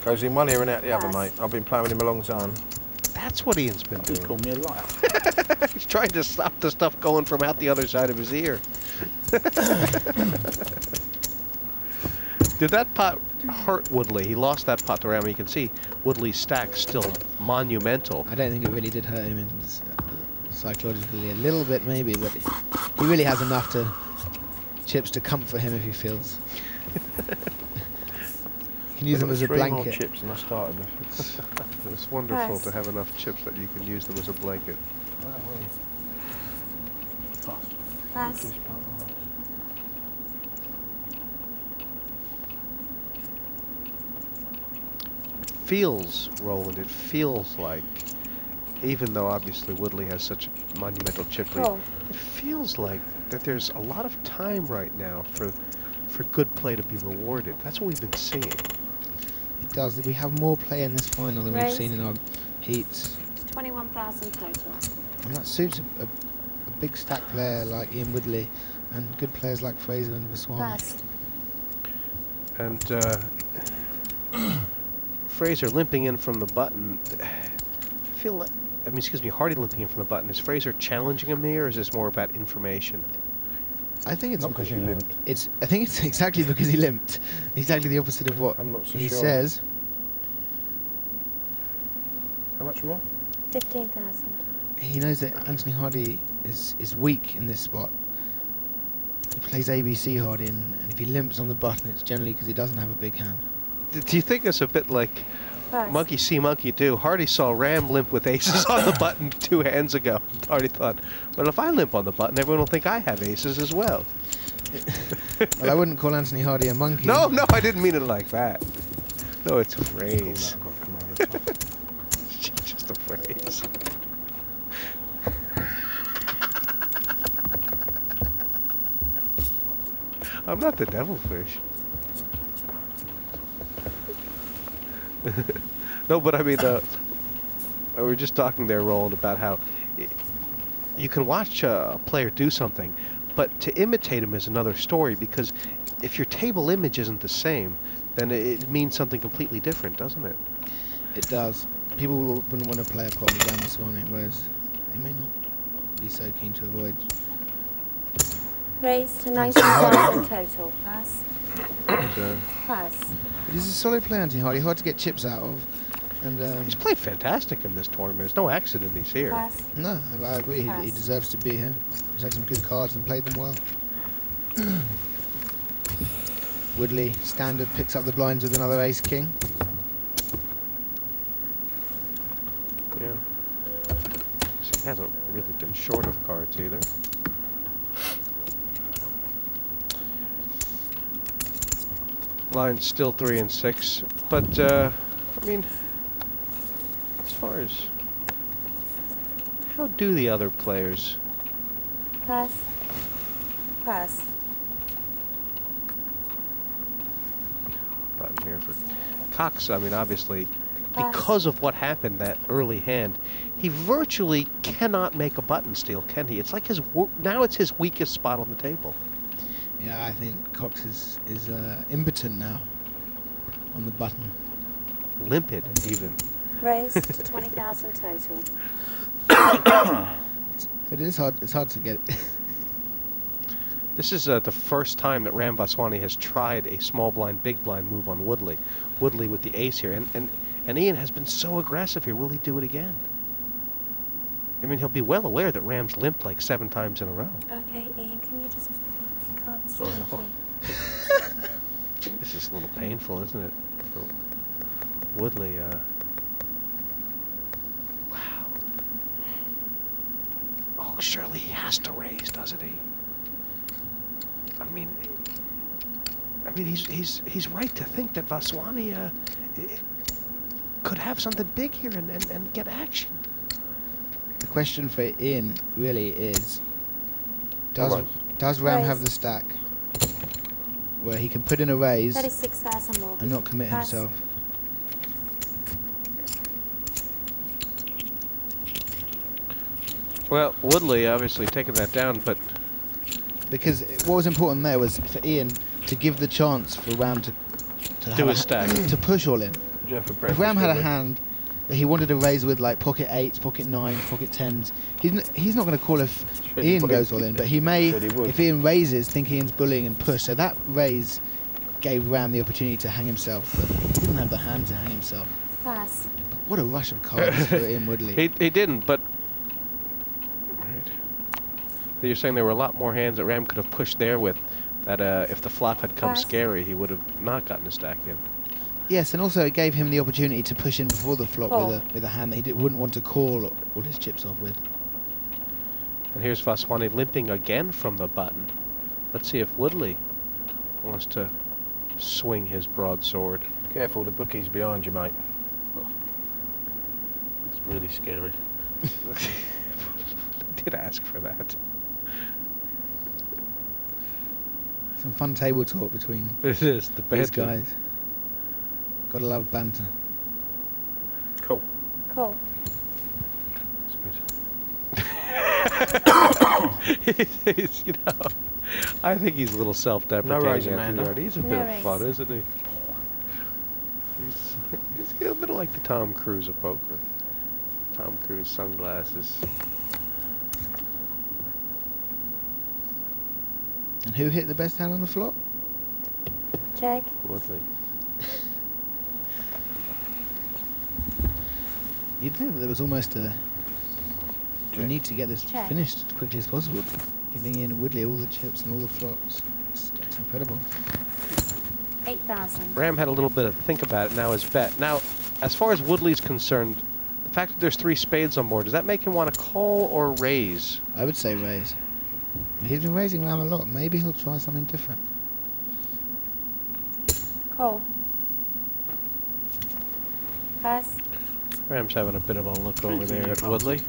Speaker 10: Goes in one ear and out the other,
Speaker 9: Pass.
Speaker 10: mate. I've been playing with him a long time.
Speaker 2: That's what Ian's been
Speaker 6: You
Speaker 2: doing.
Speaker 6: call me a liar.
Speaker 2: He's trying to stop the stuff going from out the other side of his ear. Did that pot hurt Woodley? He lost that pot to Ram. You can see Woodley's stack's still monumental.
Speaker 3: I don't think it really did hurt him in, s- psychologically. A little bit maybe, but he really has enough to chips to comfort him if he feels. you can use them as a
Speaker 10: three more chips and I started.
Speaker 2: It's, it's wonderful
Speaker 9: Pass.
Speaker 2: to have enough chips that you can use them as a blanket.
Speaker 9: Pass.
Speaker 2: feels, Roland, it feels like, even though obviously Woodley has such a monumental chip lead,
Speaker 9: Call.
Speaker 2: it feels like that there's a lot of time right now for for good play to be rewarded. That's what we've been seeing.
Speaker 3: It does. We have more play in this final than we've seen in our heats.
Speaker 9: 21,000 total.
Speaker 3: And that suits a, a, a big stack player like Ian Woodley and good players like Frazer and Vaswani.
Speaker 9: Pass.
Speaker 2: And uh, Frazer limping in from the button. I feel like, I mean, excuse me, Hardy limping in from the button. Is Frazer challenging him here, or is this more about information?
Speaker 3: I think it's
Speaker 8: not because you limped.
Speaker 3: It's. I think it's exactly because he limped. Exactly the opposite of what
Speaker 10: I'm not so
Speaker 3: he
Speaker 10: sure.
Speaker 3: says.
Speaker 10: How much more?
Speaker 9: 15,000.
Speaker 3: He knows that Anthony Hardy is is weak in this spot. He plays ABC Hardy, and, and if he limps on the button, it's generally because he doesn't have a big hand.
Speaker 2: Do you think it's a bit like
Speaker 9: Pass.
Speaker 2: monkey see, monkey do? Hardy saw Ram limp with aces on the button two hands ago. Hardy thought, well, if I limp on the button, everyone will think I have aces as well.
Speaker 3: well, I wouldn't call Anthony Hardy a monkey.
Speaker 2: No, no, I didn't mean it like that. No, it's a phrase. Just a phrase. I'm not the devilfish. no, but I mean, uh, we were just talking there, Roland, about how i you can watch a player do something, but to imitate him is another story because if your table image isn't the same, then it, it means something completely different, doesn't it?
Speaker 3: It does. People wouldn't want to play a pot with Ram Vaswani, whereas they may not be so keen to avoid.
Speaker 9: Raised to 19,000 total. Pass.
Speaker 2: But, uh,
Speaker 9: Pass.
Speaker 3: But he's a solid player, Anthony Hardy, hard to get chips out of. And um,
Speaker 2: he's played fantastic in this tournament. It's no accident he's here.
Speaker 9: Pass.
Speaker 3: no, I I agree. He, he deserves to be here. He's had some good cards and played them well. Woodley, standard, picks up the blinds with another ace king.
Speaker 2: Yeah. So he hasn't really been short of cards either. Line's still three and six, but uh, I mean, as far as how do the other players?
Speaker 9: Pass. Pass.
Speaker 2: Button here for Cox. I mean, obviously,
Speaker 9: Pass.
Speaker 2: because of what happened that early hand, he virtually cannot make a button steal, can he? It's like his now it's his weakest spot on the table.
Speaker 3: Yeah, I think Cox is, is uh, impotent now on the button.
Speaker 2: Limpid, even.
Speaker 9: Raised to 20,000 total.
Speaker 3: It is hard. It's hard to get.
Speaker 2: This is uh, the first time that Ram Vaswani has tried a small blind, big blind move on Woodley. Woodley with the ace here, and, and, and Ian has been so aggressive here. Will he do it again? I mean, he'll be well aware that Ram's limped like seven times in a row.
Speaker 9: Okay, Ian, can you just move your cards?
Speaker 2: Sorry.
Speaker 9: Thank you.
Speaker 2: This is a little painful, isn't it? For Woodley, uh... Wow. Oh, surely he has to raise, doesn't he? I mean... I mean, he's he's he's right to think that Vaswani uh, could have something big here and, and, and get action.
Speaker 3: The question for Ian really is, does
Speaker 2: Alright.
Speaker 3: Does Ram have the stack where he can put in a raise
Speaker 9: 36,000 more.
Speaker 3: and not commit
Speaker 9: Pass.
Speaker 3: himself?
Speaker 2: Well, Woodley obviously taking that down, but
Speaker 3: Because what was important there was for Ian to give the chance for Ram to to
Speaker 2: Do
Speaker 3: a
Speaker 2: a stack.
Speaker 3: to push all in.
Speaker 10: Jeff
Speaker 3: If. Ram had a hand that he wanted to raise with like pocket eights, pocket nines, pocket tens, he's n- he's not going to call if
Speaker 10: Said
Speaker 3: Ian goes all in, but he may
Speaker 10: Said he
Speaker 3: if Ian raises, think Ian's bullying and push. So that raise gave Ram the opportunity to hang himself, but he didn't have the hand to hang himself.
Speaker 9: Pass.
Speaker 3: What a rush of cards for Ian Woodley.
Speaker 2: he he didn't. But right. You're saying there were a lot more hands that Ram could have pushed there with. That uh, if the flop had come
Speaker 9: Pass.
Speaker 2: scary, he would have not gotten a stack in.
Speaker 3: Yes, and also it gave him the opportunity to push in before the flop
Speaker 9: Call.
Speaker 3: with oh. a with a hand that he di- wouldn't want to call all his chips off with.
Speaker 2: And here's Vaswani limping again from the button. Let's see if Woodley wants to swing his broadsword.
Speaker 10: Careful, the bookie's behind you, mate.
Speaker 11: It's really scary.
Speaker 2: I did ask for that.
Speaker 3: Some fun table talk between
Speaker 2: It is the
Speaker 3: these
Speaker 2: banter.
Speaker 3: guys. Gotta love banter.
Speaker 10: Cool.
Speaker 9: Cool.
Speaker 2: He's, you know, I think he's a little self-deprecating.
Speaker 10: raising,
Speaker 2: after
Speaker 10: man,
Speaker 2: He's a
Speaker 9: No
Speaker 2: bit of fun, isn't he? He's, he's a bit like the Tom Cruise of poker. Tom Cruise sunglasses.
Speaker 3: And who hit the best hand on the flop?
Speaker 9: Check.
Speaker 2: Woodley.
Speaker 3: You'd think that there was almost a, a need to get this
Speaker 9: Check.
Speaker 3: finished as quickly as possible, giving in Woodley all the chips and all the flops. It's, it's incredible.
Speaker 9: 8,000.
Speaker 2: Ram had a little bit of think about it now his bet. Now, as far as Woodley's concerned, the fact that there's three spades on board, does that make him want to call or raise?
Speaker 3: I would say raise. He's been raising Ram a lot. Maybe he'll try something different.
Speaker 9: Call. Pass.
Speaker 2: Ram's having a bit of a look over there at Woodley.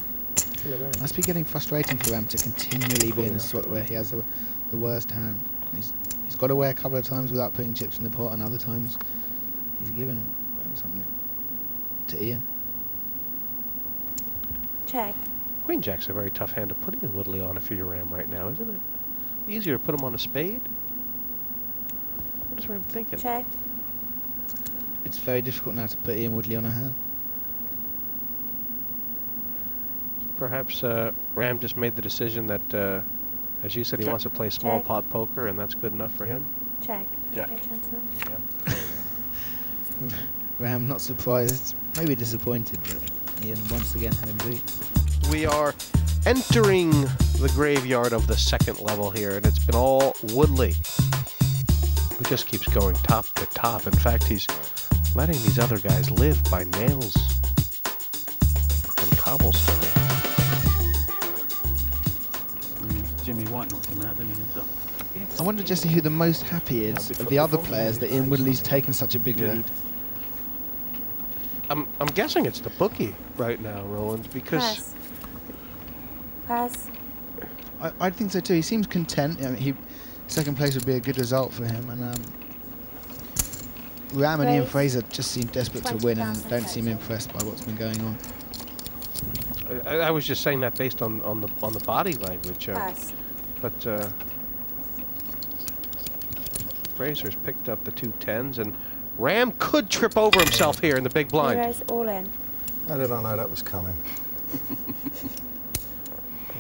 Speaker 3: Must be getting frustrating for Ram to continually be in a spot where he has the, the worst hand. He's he's got away a couple of times without putting chips in the pot, and other times he's given something to Ian.
Speaker 9: Check.
Speaker 2: Queen Jack's a very tough hand to put in Woodley on if you're Ram right now, isn't it? Easier to put him on a spade? What is Ram thinking?
Speaker 9: Check.
Speaker 3: It's very difficult now to put Ian Woodley on a hand.
Speaker 2: Perhaps uh, Ram just made the decision that, uh, as you said, he wants to play small
Speaker 9: Check.
Speaker 2: pot poker, and that's good enough for him.
Speaker 9: Check.
Speaker 10: Jack.
Speaker 9: Okay, gentlemen.
Speaker 3: Ram not surprised, maybe disappointed, but Ian once again had him beat.
Speaker 2: We are entering the graveyard of the second level here, and it's been all Woodley, who just keeps going top to top. In fact, he's letting these other guys live by nails and cobblestone.
Speaker 11: White knocked him out, didn't he? So-
Speaker 3: I wonder Jesse, who the most happy is of the other players that Ian Woodley's taken such a big
Speaker 11: Yeah.
Speaker 3: lead.
Speaker 2: I'm, I'm guessing it's the bookie right now, Roland, because
Speaker 9: Pass. Pass.
Speaker 3: I, I think so too. He seems content. I mean, he second place would be a good result for him, and um, Ram and Ian Frazer just seem desperate to win and don't seem impressed by what's been going on.
Speaker 2: I, I was just saying that based on, on the on the body language. Uh,
Speaker 9: Pass.
Speaker 2: But uh, Frazer's picked up the two tens, and Ram could trip over himself here in the big blind.
Speaker 9: Zeros all in.
Speaker 5: How did I know that was coming?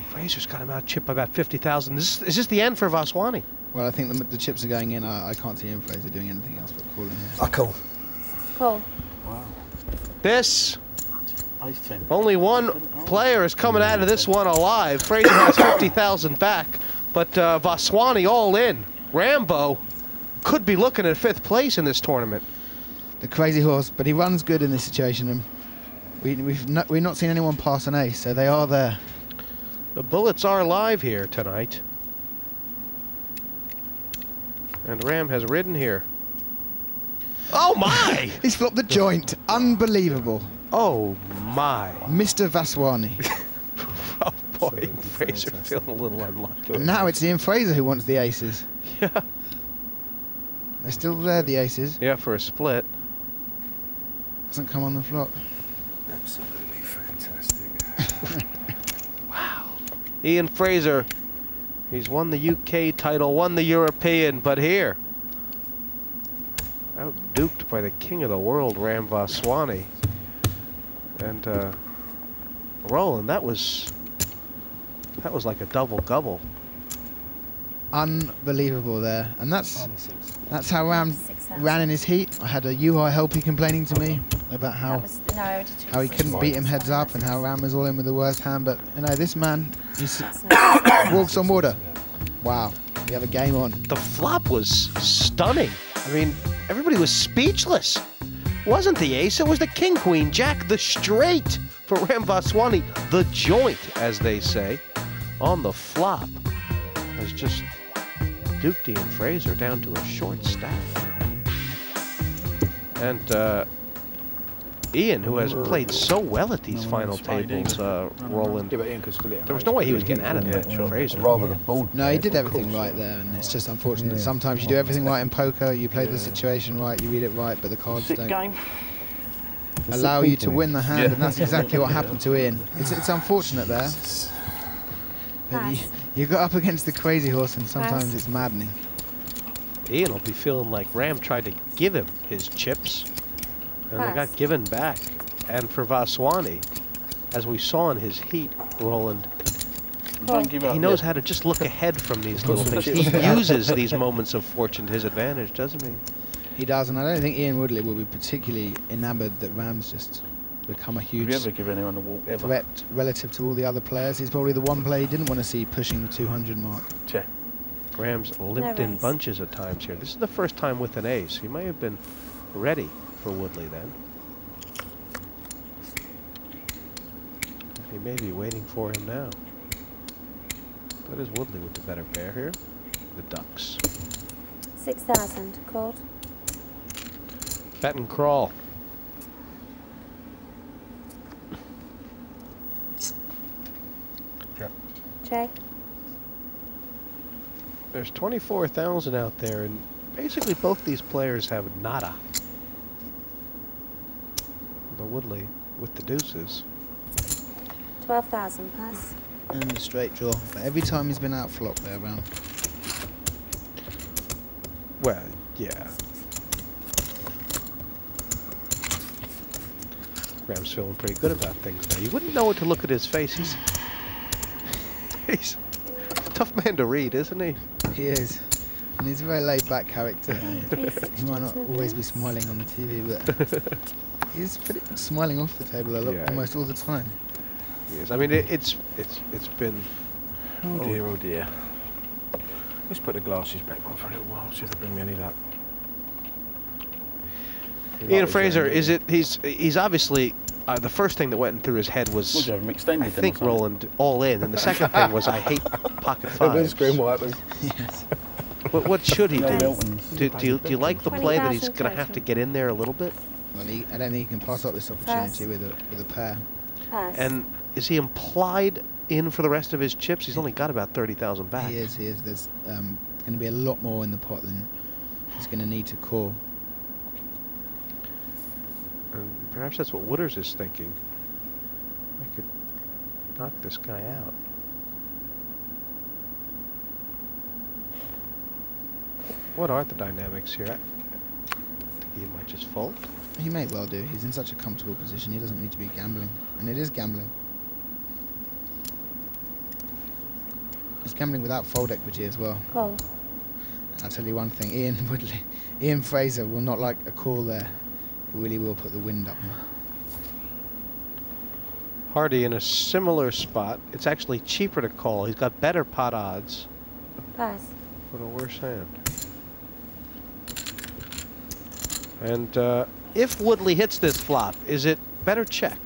Speaker 2: Frazer's got him out chipped by about 50,000. Is, this- is this the end for Vaswani?
Speaker 3: Well, I think the, the chips are going in. I, I can't see Ian Frazer doing anything else but calling here.
Speaker 5: I call.
Speaker 9: Call.
Speaker 11: Wow.
Speaker 2: This,
Speaker 11: Ace 10.
Speaker 2: only one player is coming out of this one alive. Frazer has 50,000 back, but uh, Vaswani all in. Rambo could be looking at fifth place in this tournament.
Speaker 3: The crazy horse, but he runs good in this situation. And we, we've not, we've not seen anyone pass an ace, so they are there.
Speaker 2: The bullets are live here tonight. And Ram has ridden here. Oh my!
Speaker 3: He's flopped the joint. Unbelievable.
Speaker 2: Oh my!
Speaker 3: Mr. Vaswani.
Speaker 2: boy, Frazer feeling a little unlucky.
Speaker 3: And now it's Ian Frazer who wants the aces.
Speaker 2: Yeah.
Speaker 3: They're still there, the aces.
Speaker 2: Yeah, for a split.
Speaker 3: Doesn't come on the flop.
Speaker 10: Absolutely fantastic. Wow.
Speaker 2: Ian Frazer, he's won the UK title, won the European, but here, outduked by the king of the world, Ram Vaswani. And uh, Roland, that was that was like a double gobble.
Speaker 3: Unbelievable there. And that's that's how Ram ran in his heat. I had a UI helpy complaining to me about how
Speaker 9: no, I already took
Speaker 3: how he couldn't beat him heads up and how Ram was all in with the worst hand. But you know, this man walks on water. Wow, we have a game on.
Speaker 2: The flop was stunning. I mean, everybody was speechless. It wasn't the ace, it was the king, queen, jack, the straight for Ram Vaswani. The joint, as they say, on the flop. Has just duked Ian Frazer down to a short stack. And uh, Ian, who has played so well at these final tables, uh, Roland, there was no way he was getting out of that, Frazer.
Speaker 5: Rather the board.
Speaker 3: No, he did everything right there, and it's just unfortunate. Sometimes you do everything right in poker, you play the situation right, you read it right, but the cards
Speaker 6: Sick
Speaker 3: don't
Speaker 6: game.
Speaker 3: allow you to win the hand,
Speaker 6: Yeah.
Speaker 3: and that's exactly what happened to Ian. It's, it's unfortunate there. But you, you got up against the crazy horse, and sometimes
Speaker 9: Pass.
Speaker 3: it's maddening.
Speaker 2: Ian will be feeling like Ram tried to give him his chips, and they got given back. And for Vaswani, as we saw in his heat, Roland,
Speaker 6: Don't give up.
Speaker 2: he knows
Speaker 6: yeah.
Speaker 2: how to just look ahead from these little things. He uses these moments of fortune to his advantage, doesn't he?
Speaker 3: He does, and I don't think Ian Woodley will be particularly enamoured that Ram's just become a huge
Speaker 6: Have
Speaker 3: huge
Speaker 6: you ever give anyone a walk ever?
Speaker 3: threat relative to all the other players. He's probably the one player he didn't want to see pushing the 200 mark.
Speaker 6: Yeah.
Speaker 2: Graham's limped in bunches at times here. This is the first time with an ace. He may have been ready for Woodley then. He may be waiting for him now. That is Woodley with the better pair here. The Ducks.
Speaker 9: 6,000. Called.
Speaker 2: Bet and crawl.
Speaker 9: Check.
Speaker 2: There's 24,000 out there, and basically both these players have nada. The Woodley with the deuces.
Speaker 9: 12,000. Pass.
Speaker 3: And the straight draw. But every time he's been out flop there, Ram.
Speaker 2: Well, yeah. Graham's feeling pretty good about things now. You wouldn't know it to look at his face. He's he's a tough man to read, isn't he?
Speaker 3: He is. And he's a very laid back character. he might not always be smiling on the TV, but he's pretty much smiling off the table a lot,
Speaker 2: Yeah.
Speaker 3: almost all the time.
Speaker 2: Yes. I mean, it, it's it's it's been.
Speaker 10: Oh, oh dear, oh dear. Let's put the glasses back on for a little while, see if they bring me any luck.
Speaker 2: Ian Frazer, is it? He's he's obviously. Uh, the first thing that went through his head was,
Speaker 6: Would you have them extended
Speaker 2: I think. Roland, all in, and the second thing was, I hate pocket
Speaker 10: The
Speaker 2: fives.
Speaker 10: windscreen wipers.
Speaker 3: yes.
Speaker 2: What, what should he do? Do, do, you, do you like the play that he's going to have to get in there a little bit?
Speaker 3: Well, he, I don't think he can pass up this opportunity with a with a pair.
Speaker 9: Pass.
Speaker 2: And is he implied in for the rest of his chips? He's only got about 30,000 back.
Speaker 3: He is, he is. There's um, going to be a lot more in the pot than he's going to need to call.
Speaker 2: And perhaps that's what Wooders is thinking. I could knock this guy out. What are the dynamics here? I think he might just fold.
Speaker 3: He may well do. He's in such a comfortable position. He doesn't need to be gambling, and it is gambling. He's gambling without fold equity as well.
Speaker 9: Call.
Speaker 3: I'll tell you one thing: Ian Woodley, Ian Frazer will not like a call there. He really will put the wind up.
Speaker 2: Hardy in a similar spot. It's actually cheaper to call. He's got better pot odds,
Speaker 9: Pass.
Speaker 2: but a worse hand. And uh, if Woodley hits this flop, is it better check?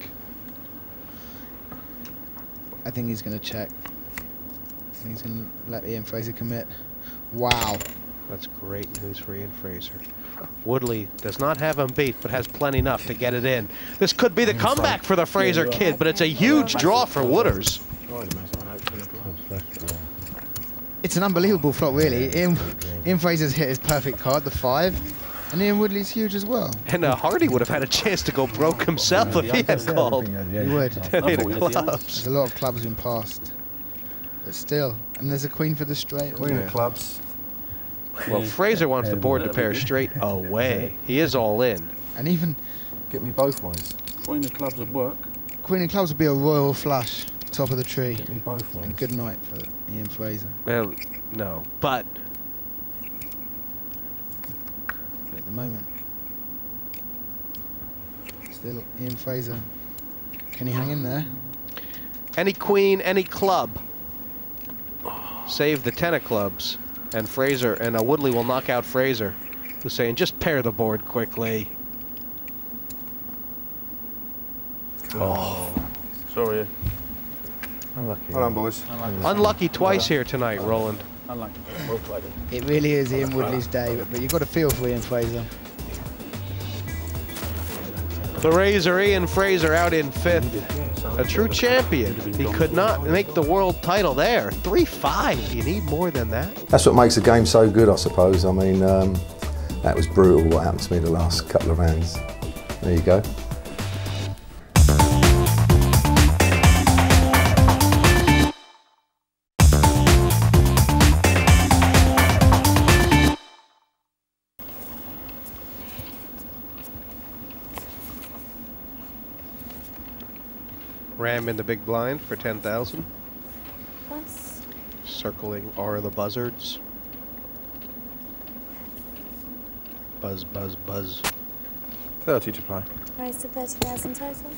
Speaker 3: I think he's going to check. I think he's going to let Ian Frazer commit. Wow.
Speaker 2: That's great news for Ian Frazer. Woodley does not have him beat, but has plenty enough to get it in. This could be the comeback for the Frazer kid, but it's a huge draw for Wooders.
Speaker 3: It's an unbelievable flop, really. Ian, Ian Frazer's hit his perfect card, the five, and Ian Woodley's huge as well.
Speaker 2: And uh, Hardy would have had a chance to go broke himself if he had called.
Speaker 3: He would.
Speaker 2: Eight of clubs.
Speaker 3: There's a lot of clubs been passed, but still. And there's a queen for the straight.
Speaker 5: Queen of clubs.
Speaker 2: Well, Frazer wants the board to pair straight away. He is all in.
Speaker 3: And even
Speaker 5: Get me both ways.
Speaker 6: Queen of clubs would work.
Speaker 3: queen of clubs would be a royal flush, top of the tree.
Speaker 5: Get me both ways.
Speaker 3: And good night for Ian Frazer.
Speaker 2: Well, no. But
Speaker 3: But at the moment, still Ian Frazer. Can he hang in there?
Speaker 2: any queen, any club. Save the ten of clubs. And Frazer, and uh, Woodley will knock out Frazer. Who's saying, just pair the board quickly.
Speaker 6: Oh. Sorry.
Speaker 8: Unlucky.
Speaker 5: Hold on, boys.
Speaker 2: Unlucky twice here tonight, Roland.
Speaker 6: Unlucky.
Speaker 3: It really is Ian Woodley's day, but, but you've got to feel for Ian Frazer.
Speaker 2: The Razor Ian Frazer out in fifth. A true champion. He could not make the world title there. 3-5. You need more than that.
Speaker 5: That's what makes the game so good, I suppose. I mean, um, that was brutal what happened to me the last couple of rounds. There you go.
Speaker 2: Ram in the big blind for 10,000.
Speaker 9: Plus.
Speaker 2: Circling are the buzzards. Buzz, buzz, buzz.
Speaker 10: 30 to play.
Speaker 9: Raise to 30,000 total.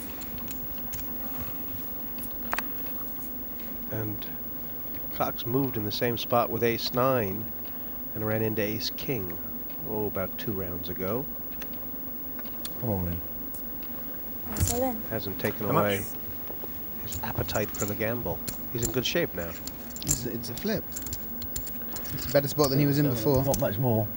Speaker 2: And Cox moved in the same spot with ace nine and ran into ace king. Oh, about two rounds ago.
Speaker 8: I'm all in.
Speaker 9: All in.
Speaker 2: Hasn't taken
Speaker 10: How much?
Speaker 2: Away his appetite for the gamble. He's in good shape now.
Speaker 3: It's, it's a flip. It's a better spot than he was in before.
Speaker 8: Not much more.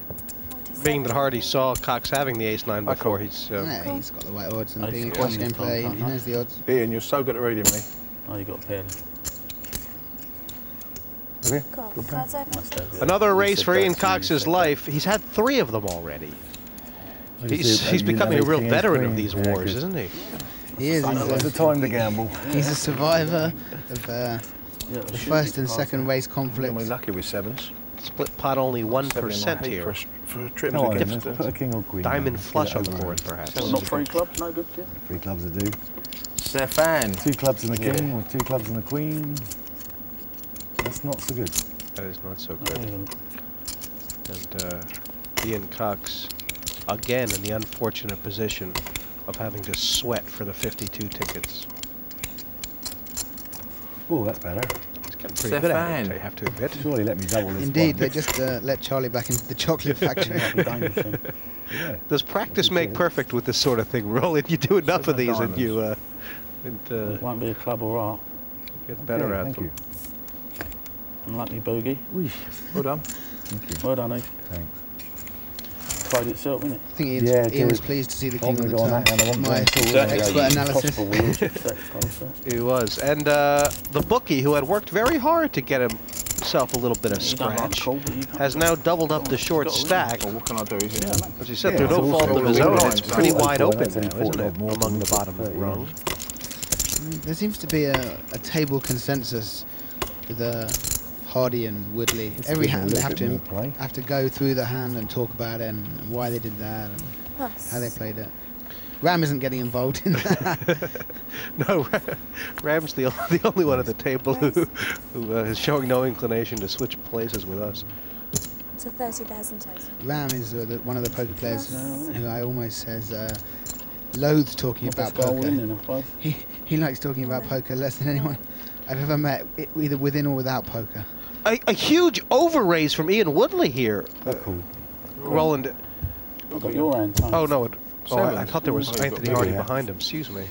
Speaker 2: Being that Hardy saw Cox having the ace nine before, he's uh,
Speaker 3: Yeah, he's got the right odds, and
Speaker 6: Ace
Speaker 3: being a
Speaker 6: queen
Speaker 3: cash game player, he,
Speaker 6: fine,
Speaker 3: he
Speaker 6: huh?
Speaker 3: knows the odds.
Speaker 10: Ian, you're so good at reading me.
Speaker 6: Oh, you got paired.
Speaker 9: Cool.
Speaker 2: Another race for Ian Cox's life. He's had three of them already. He's, he's becoming a real veteran of these wars, isn't he?
Speaker 3: He is. He's
Speaker 8: It's the
Speaker 3: a,
Speaker 8: time to gamble.
Speaker 3: he's a survivor of uh, the first and second race
Speaker 10: We're
Speaker 3: conflicts.
Speaker 10: lucky with sevens.
Speaker 2: Split pot only one
Speaker 10: Seven and a
Speaker 2: percent
Speaker 10: half for a,
Speaker 2: here.
Speaker 10: for a
Speaker 8: No,
Speaker 10: to
Speaker 8: I
Speaker 10: get
Speaker 8: didn't. Put a king or queen.
Speaker 2: Diamond
Speaker 8: down.
Speaker 2: flush
Speaker 8: Get
Speaker 2: on the board,
Speaker 8: with.
Speaker 2: perhaps.
Speaker 6: Not three clubs, no good, yeah.
Speaker 8: Three clubs to do.
Speaker 10: Stefan.
Speaker 8: Two clubs and a
Speaker 10: Yeah.
Speaker 8: king, or two clubs and a queen. That's not so good.
Speaker 2: That is not so good. And uh, Ian Cox, again in the unfortunate position of having to sweat for the 52 tickets.
Speaker 8: Oh, that's better.
Speaker 2: He's getting pretty good at it,
Speaker 10: Stefan.
Speaker 2: I have to admit.
Speaker 8: Surely let me double this
Speaker 3: Indeed,
Speaker 8: one.
Speaker 3: they just uh, let Charlie back into the chocolate factory.
Speaker 8: Yeah.
Speaker 2: Does practice make perfect with this sort of thing, Roland? You do enough of these and you uh, and,
Speaker 6: It
Speaker 2: uh,
Speaker 6: won't be a club or art.
Speaker 2: get better
Speaker 8: Okay,
Speaker 2: at
Speaker 8: thank
Speaker 2: them.
Speaker 8: you.
Speaker 6: Unlucky bogey.
Speaker 10: Well done.
Speaker 8: Thank you.
Speaker 6: Well done, Eve.
Speaker 8: Thanks.
Speaker 6: Played itself, innit?
Speaker 3: I think Ian's,
Speaker 8: Yeah,
Speaker 3: Ian was pleased to see the
Speaker 8: I'm
Speaker 3: king on the
Speaker 8: go on that
Speaker 3: turn.
Speaker 8: one. I
Speaker 3: My expert analysis.
Speaker 6: Possible wheel chip set, concept.
Speaker 2: He was. And uh, the bookie, who had worked very hard to get himself a little bit of
Speaker 6: You don't like
Speaker 2: scratch,
Speaker 6: call, but you can't
Speaker 2: has now doubled up the short
Speaker 6: Got a ring.
Speaker 2: stack.
Speaker 10: Well, what can I do? Is it?
Speaker 2: As he said,
Speaker 8: Yeah,
Speaker 2: through
Speaker 8: it's
Speaker 2: no
Speaker 8: also
Speaker 2: fault of his own, it's pretty wide open now,
Speaker 8: it's
Speaker 2: isn't it?
Speaker 8: more
Speaker 2: Among the bottom
Speaker 8: thirty,
Speaker 2: rung.
Speaker 3: There seems to be a, a table consensus with uh, Hardy and Woodley.
Speaker 8: Let's
Speaker 3: Every
Speaker 8: give it a
Speaker 3: hand they have to
Speaker 8: play.
Speaker 3: have to go through the hand and talk about it and why they did that and
Speaker 9: Plus.
Speaker 3: how they played it. Ram isn't getting involved in that.
Speaker 2: No, Ram's the, the only one at the table who, who uh, is showing no inclination to switch places with us.
Speaker 9: To 30,000 total.
Speaker 3: Ram is uh, the, one of the poker players who I almost says uh, loathes talking
Speaker 6: Well,
Speaker 3: about poker.
Speaker 6: in then, I suppose.
Speaker 3: He, he likes talking about poker less than anyone I've ever met, either within or without poker.
Speaker 2: A, a huge overraise from Ian Woodley here.
Speaker 8: Uh, oh, cool.
Speaker 2: Roland.
Speaker 6: I've got your hand,
Speaker 2: Oh, no. It, oh, I, I thought there was
Speaker 10: Oh,
Speaker 2: Anthony
Speaker 10: bigger,
Speaker 2: Hardy behind him. Excuse me.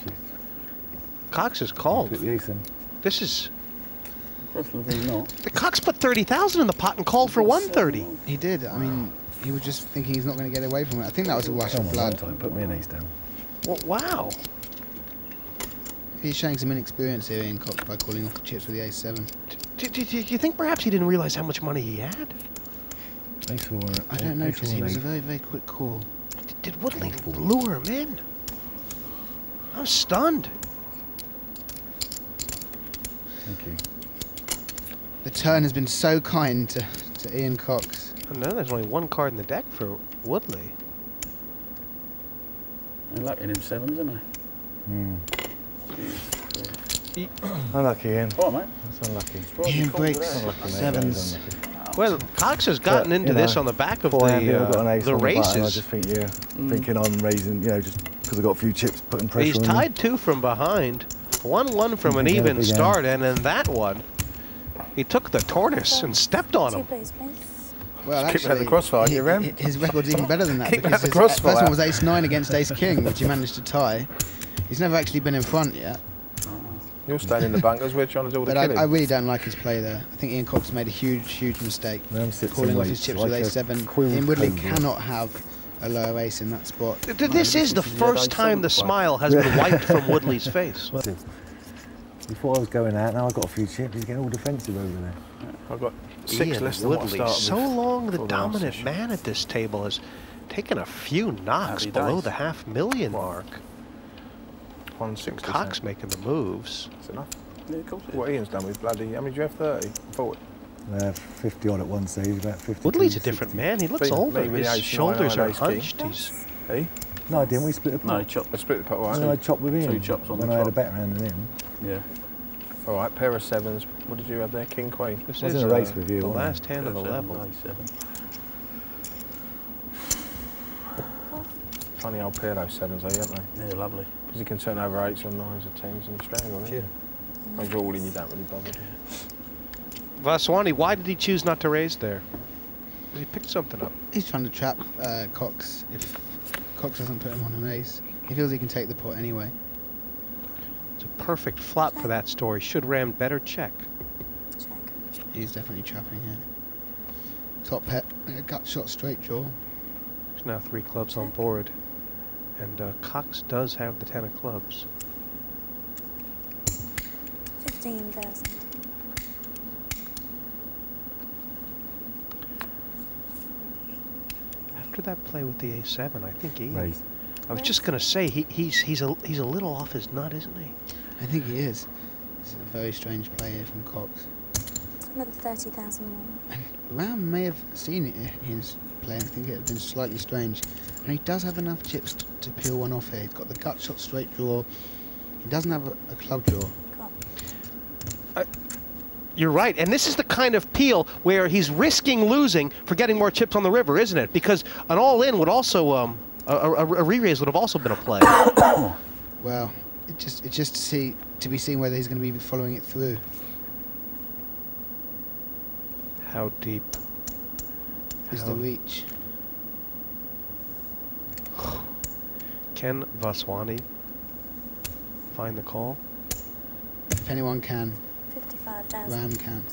Speaker 2: Cox is called.
Speaker 8: Put the ace in.
Speaker 2: This is The Cox put 30,000 in the pot and called for 130.
Speaker 3: He did. I mean, he was just thinking he's not going to get away from it. I think that was a rush
Speaker 8: Come
Speaker 3: of
Speaker 8: on,
Speaker 3: blood.
Speaker 8: one time, put me an ace down.
Speaker 2: Well, wow.
Speaker 3: He's showing some inexperience here, Ian Cox, by calling off the chips with the ace seven.
Speaker 2: Do, do, do you think perhaps he didn't realize how much money he had?
Speaker 8: Ace four.
Speaker 3: I don't know, because he was a very, very quick call.
Speaker 2: Did, did Woodley lure him in? I'm stunned.
Speaker 8: Thank you.
Speaker 3: The turn has been so kind to, to Ian Cox.
Speaker 2: Oh, no, there's only one card in the deck for Woodley.
Speaker 6: I'm lucky in them sevens, aren't they?
Speaker 8: Hmm. Unlucky, Ian.
Speaker 6: All right, mate.
Speaker 8: That's unlucky.
Speaker 3: Ian breaks
Speaker 8: Unlucky,
Speaker 3: sevens.
Speaker 8: That is unlucky.
Speaker 2: Well, Cox has gotten
Speaker 8: But,
Speaker 2: into
Speaker 8: you
Speaker 2: this
Speaker 8: know,
Speaker 2: on the back of the,
Speaker 8: Four-handed, I've got an
Speaker 2: uh,
Speaker 8: ace
Speaker 2: the
Speaker 8: on the I
Speaker 2: races.
Speaker 8: just think you're
Speaker 6: Mm.
Speaker 8: thinking I'm raising, you know, just because I've got a few chips putting pressure
Speaker 2: He's
Speaker 8: on them.
Speaker 2: tied two from behind. One one from an even start, and then that one, he took the tortoise and stepped on him.
Speaker 9: please, please.
Speaker 3: Well,
Speaker 10: Keep out
Speaker 3: actually,
Speaker 10: the crossfire,
Speaker 3: he-
Speaker 10: you
Speaker 3: his record's even better than that
Speaker 10: Keep
Speaker 3: because
Speaker 10: out the
Speaker 3: his
Speaker 10: crossfire.
Speaker 3: first one was ace nine against ace king, which he managed to tie. He's never actually been in front yet.
Speaker 10: You're staying in the bunkers. We're trying to do all the
Speaker 3: But I,
Speaker 10: killing.
Speaker 3: I really don't like his play there. I think Ian Cox made a huge, huge mistake calling
Speaker 8: and
Speaker 3: off his chips
Speaker 8: like
Speaker 3: with
Speaker 8: a
Speaker 3: ace seven.
Speaker 8: queen
Speaker 3: Ian Woodley cannot have a lower ace in that spot.
Speaker 2: Th- th- This is the first time the smile has been wiped from Woodley's face.
Speaker 8: Before I was going out, now I've got a few chips. He's getting all defensive over there.
Speaker 10: I've got six
Speaker 2: Ian
Speaker 10: less than what I
Speaker 2: Woodley,
Speaker 10: started
Speaker 2: so long the dominant man at this table has taken a few knocks below the half million mark.
Speaker 10: One six.
Speaker 2: Cox making the moves.
Speaker 10: That's enough.
Speaker 6: Yeah, of course it is.
Speaker 10: What Ian's done with bloody. How many do you have? Thirty. Forty.
Speaker 8: Uh, 50 odd at one stage, about 50.
Speaker 2: Woodley's a different man. He looks
Speaker 10: Me-
Speaker 2: older. His
Speaker 10: the ace nine,
Speaker 2: shoulders are
Speaker 10: had ace king.
Speaker 2: hunched. He's
Speaker 10: Hey.
Speaker 8: No, I didn't. We split the
Speaker 6: No,
Speaker 8: pot.
Speaker 6: he chopped.
Speaker 10: I split the pot. All
Speaker 8: And then I chopped with him.
Speaker 6: Two chops on
Speaker 8: when
Speaker 6: the
Speaker 8: I had a
Speaker 6: top.
Speaker 8: better hand than him.
Speaker 6: Yeah.
Speaker 10: All right. Pair of sevens. What did you have there? King, queen.
Speaker 2: this
Speaker 8: I was
Speaker 2: is
Speaker 8: in a race
Speaker 2: uh,
Speaker 8: with you,
Speaker 2: the last hand of the level.
Speaker 6: seven.
Speaker 10: Funny old pair those sevens, eh, aren't they?
Speaker 6: Yeah, lovely.
Speaker 10: Because he can turn over eights and nines and tens and strangle them.
Speaker 8: Yeah.
Speaker 10: Those are all in. You don't really bother.
Speaker 2: Vaswani, why did he choose not to raise there? He picked something up.
Speaker 3: He's trying to trap uh, Cox. If Cox doesn't put him on an ace, he feels he can take the pot anyway.
Speaker 2: It's a perfect flop for that story. Should Ram better check?
Speaker 9: Check.
Speaker 3: He's definitely trapping here. Top pet, a gut shot straight draw.
Speaker 2: There's now three clubs on board. And uh, Cox does have the ten of clubs.
Speaker 9: Fifteen thousand.
Speaker 2: After that play with the a7, I think he.
Speaker 8: Raised.
Speaker 2: I was just gonna say he, he's he's a he's a little off his nut, isn't he?
Speaker 3: I think he is. This is a very strange play here from Cox.
Speaker 9: Another thirty thousand more.
Speaker 3: And Ram may have seen it in his play. I think it had been slightly strange. And he does have enough chips to peel one off here. He's got the gut shot straight draw. He doesn't have a, a club draw.
Speaker 9: Come
Speaker 2: You're right, and this is the kind of peel where he's risking losing for getting more chips on the river, isn't it? Because an all-in would also um a, a, a re-raise would have also been a play.
Speaker 3: Well, it just it's just to see to be seen whether he's going to be following it through.
Speaker 2: How deep?
Speaker 3: Is the reach?
Speaker 2: Can Vaswani find the call?
Speaker 3: If anyone can,
Speaker 9: fifty-five thousand.
Speaker 3: Ram can.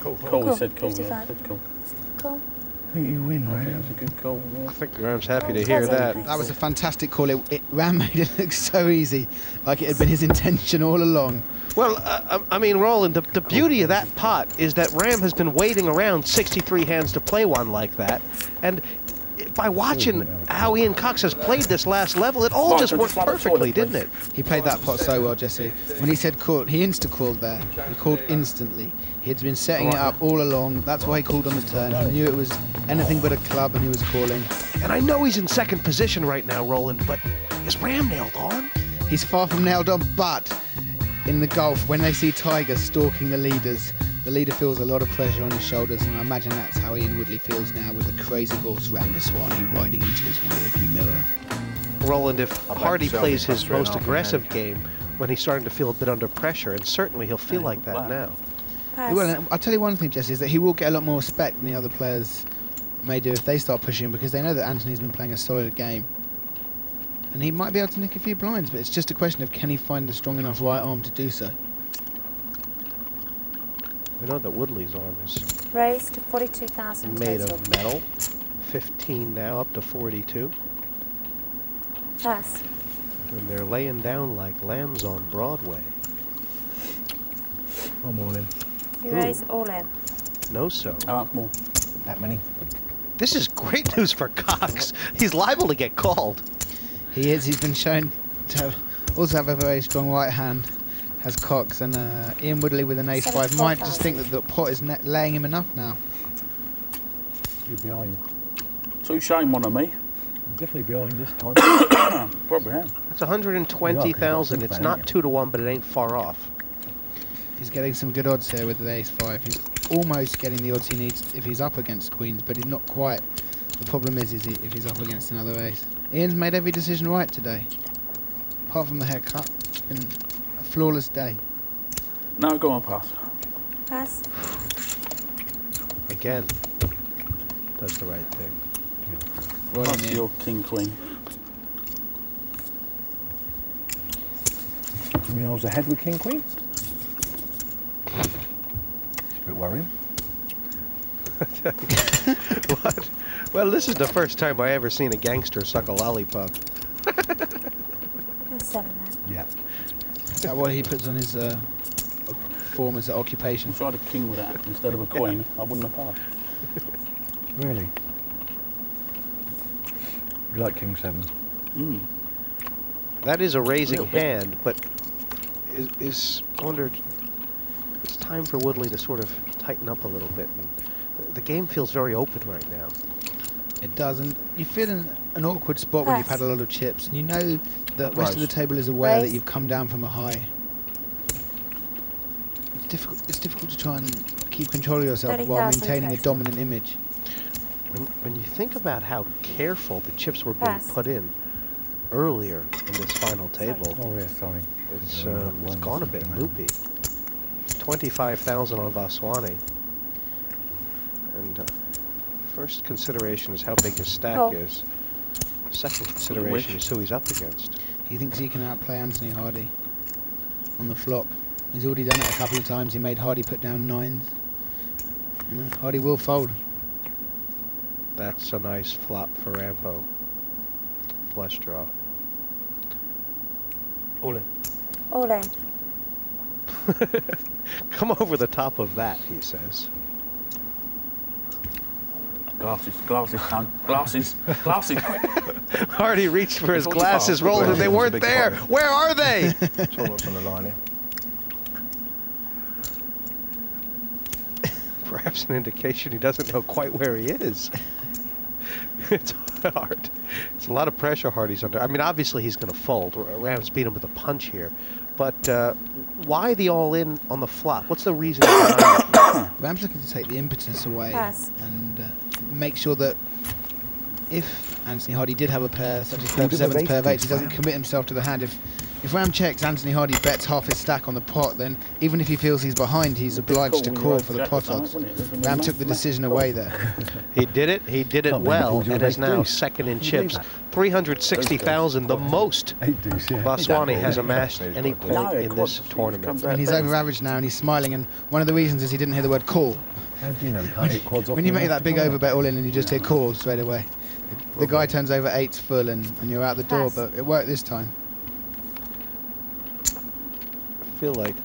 Speaker 6: Cool, cool. we said cool. Yeah, said cool.
Speaker 9: Cool.
Speaker 8: I think you win, right?
Speaker 6: think that's a good call. Yeah.
Speaker 2: I think Ram's happy to hear that.
Speaker 3: That was a fantastic call. It, it Ram made it look so easy, like it had been his intention all along.
Speaker 2: Well, uh, I I mean, Roland, the, the beauty of that pot is that Ram has been waiting around 63 hands to play one like that. And by watching how Ian Cox has played this last level, it all just worked perfectly, didn't it?
Speaker 3: He played that pot so well, Jesse. When he said call, he insta called there. He called instantly. He had been setting it up all along. That's why he called on the turn. He knew it was anything but a club, and he was calling.
Speaker 2: And I know he's in second position right now, Roland, but is Ram nailed on?
Speaker 3: He's far from nailed on, but in the golf, when they see Tiger stalking the leaders, the leader feels a lot of pressure on his shoulders, and I imagine that's how Ian Woodley feels now with the crazy horse Ram Vaswani riding into his rearview mirror.
Speaker 2: Roland, if
Speaker 10: I bet
Speaker 2: Hardy plays his
Speaker 10: three and a
Speaker 2: most aggressive game when he's starting to feel a bit under pressure, and certainly he'll feel like that
Speaker 6: wow.
Speaker 2: now.
Speaker 9: Pass.
Speaker 3: Well, I'll tell you one thing, Jesse, is that he will get a lot more respect than the other players may do if they start pushing because they know that Anthony's been playing a solid game. And he might be able to nick a few blinds, but it's just a question of can he find a strong enough right arm to do so.
Speaker 2: We know that Woodley's arm is
Speaker 9: raised to 42,000
Speaker 2: made
Speaker 9: total.
Speaker 2: of metal. 15 now, up to 42.
Speaker 9: Pass.
Speaker 2: And they're laying down like lambs on Broadway.
Speaker 10: I'm all in.
Speaker 9: You
Speaker 2: Ooh.
Speaker 9: raise all in.
Speaker 2: No so.
Speaker 6: How much more?
Speaker 10: That many.
Speaker 2: This is great news for Cox. He's liable to get called.
Speaker 3: He is. He's been shown to have- also have a very strong right hand. Has Cox and uh, Ian Woodley with an ace five might just think that the pot is net laying him enough now.
Speaker 10: You're behind.
Speaker 6: Two shame one of me.
Speaker 10: I'm definitely behind this time.
Speaker 6: Probably am.
Speaker 2: That's 120,000. It's not two to one, but it ain't far off.
Speaker 3: He's getting some good odds here with the ace five. He's almost getting the odds he needs if he's up against queens, but he's not quite. The problem is, is he, if he's up against another ace. Ian's made every decision right today, apart from the haircut. It's been a flawless day.
Speaker 6: No, go on, pass.
Speaker 9: Pass.
Speaker 2: Again, does the right thing.
Speaker 3: Rolling
Speaker 6: Pass your king queen.
Speaker 10: I mean, I was ahead with King Queen. It's a bit worrying.
Speaker 2: what? Well, this is the first time I ever seen a gangster suck a lollipop.
Speaker 9: Seven there.
Speaker 10: Yeah.
Speaker 3: Is that what he puts on his uh, form as an occupation?
Speaker 6: If I had a king with that instead of a queen, I wouldn't have passed.
Speaker 10: Really? You like King Seven?
Speaker 6: Mm.
Speaker 2: That is a raising
Speaker 6: Little bit.
Speaker 2: hand, but is, is I wondered. It's time for Woodley to sort of tighten up a little bit. And the, the game feels very open right now.
Speaker 3: It doesn't. You feel in an awkward spot when you've had a lot of chips, and you know the rest of the table is aware that you've come down from a high. It's difficult. It's difficult to try and keep control of yourself while maintaining a dominant image.
Speaker 2: When, when you think about how careful the chips were being
Speaker 9: Pass.
Speaker 2: put in earlier in this final table,
Speaker 10: Oh yeah, sorry.
Speaker 2: it's,
Speaker 10: Yeah,
Speaker 2: uh,
Speaker 10: that
Speaker 2: it's
Speaker 10: one
Speaker 2: gone a bit
Speaker 10: the
Speaker 2: loopy. 25,000 on Vaswani. And uh, first consideration is how big his stack
Speaker 9: Oh.
Speaker 2: is. Second consideration is who he's up against.
Speaker 3: He thinks he can outplay Anthony Hardy on the flop. He's already done it a couple of times. He made Hardy put down nines. You know, Hardy will fold.
Speaker 2: That's a nice flop for Rambo. Flush draw.
Speaker 10: All in.
Speaker 9: All in.
Speaker 2: Come over the top of that, he says.
Speaker 6: Glasses, glasses, son. Glasses, glasses, quick.
Speaker 2: Hardy reached for his glasses, rolled, and they weren't there.
Speaker 10: pot.
Speaker 2: Where are they?
Speaker 10: That's all what's on the line here.
Speaker 2: Perhaps an indication he doesn't know quite where he is. it's hard. It's a lot of pressure Hardy's under. I mean, obviously he's going to fold. Rams beat him with a punch here. But uh, why the all-in on the flop? What's the reason?
Speaker 3: Ram's looking to take the impetus away
Speaker 9: Pass.
Speaker 3: and uh, make sure that if Anthony Hardy did have a pair, such as
Speaker 10: Can
Speaker 3: pair
Speaker 10: you
Speaker 3: of
Speaker 10: do
Speaker 3: sevens, pair of
Speaker 10: piece,
Speaker 3: eights, he doesn't commit himself to the hand. If if Ram checks, Anthony Hardy bets half his stack on the pot, then even if he feels he's behind, he's obliged to call for the pot odds.
Speaker 6: wouldn't it? There's a
Speaker 3: Ram took the decision away there.
Speaker 2: He did it. He did it
Speaker 10: Can't believe he
Speaker 2: well,
Speaker 10: called you a
Speaker 2: and is now second in chips. 360,000, the most
Speaker 10: Eight.
Speaker 2: Vaswani has amassed any point in this tournament.
Speaker 3: And he's over average now and he's smiling. And one of the reasons is he didn't hear the word call.
Speaker 10: How do you know he can't hit quads off
Speaker 3: When you make that big
Speaker 10: left?
Speaker 3: overbet all in and you just hear call straight away, the, the guy turns over eights full and, and you're out the door.
Speaker 9: Pass.
Speaker 3: But it worked this time.
Speaker 2: I feel like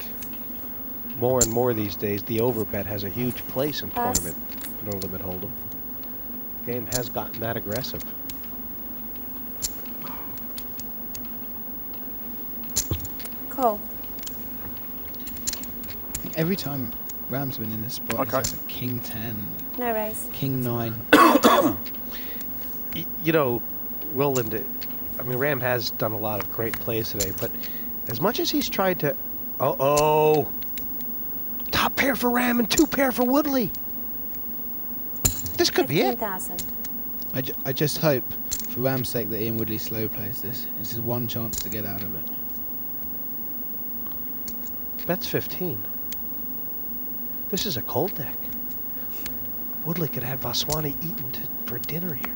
Speaker 2: more and more these days, the overbet has a huge place in
Speaker 9: Pass.
Speaker 2: tournament no limit hold'em. Game has gotten that aggressive.
Speaker 9: Call.
Speaker 3: Every time Ram's been in this spot,
Speaker 6: Okay.
Speaker 3: it's like a king ten,
Speaker 9: No raise.
Speaker 3: king nine.
Speaker 2: You know, Roland, I mean, Ram has done a lot of great plays today, but as much as he's tried to. Oh, oh. Top pair for Ram and two pair for Woodley. This could be it.
Speaker 9: 15,000.
Speaker 3: I, ju- I just hope, for Ram's sake, that Ian Woodley slow plays this. This is one chance to get out of it.
Speaker 2: That's 15. This is a cold deck. Woodley could have Vaswani eaten to, for dinner here.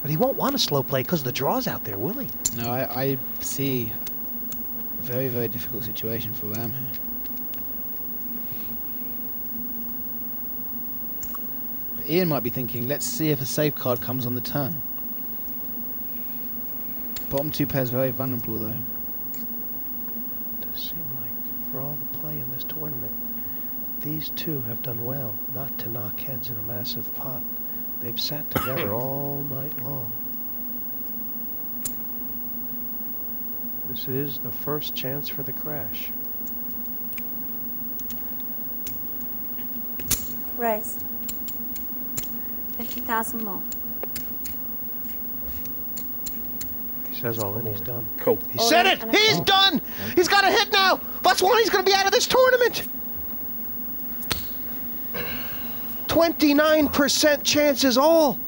Speaker 2: But he won't want a slow play because the draw's out there, will he?
Speaker 3: No, I, I see a very, very difficult situation for Ram here. But Ian might be thinking, let's see if a safe card comes on the turn. Bottom two pairs very vulnerable though.
Speaker 2: does seem like, for all the play in this tournament, these two have done well not to knock heads in a massive pot. They've sat together all night long. This is the first chance for the crash.
Speaker 9: Raised. 50,000 more.
Speaker 2: Says all in, he's oh. done.
Speaker 6: Cool.
Speaker 2: He
Speaker 9: All
Speaker 2: said
Speaker 9: in
Speaker 2: it!
Speaker 9: Oh,
Speaker 2: he's
Speaker 9: call.
Speaker 2: done! He's got a hit now! That's one, he's gonna be out of this tournament! 29% chance is all!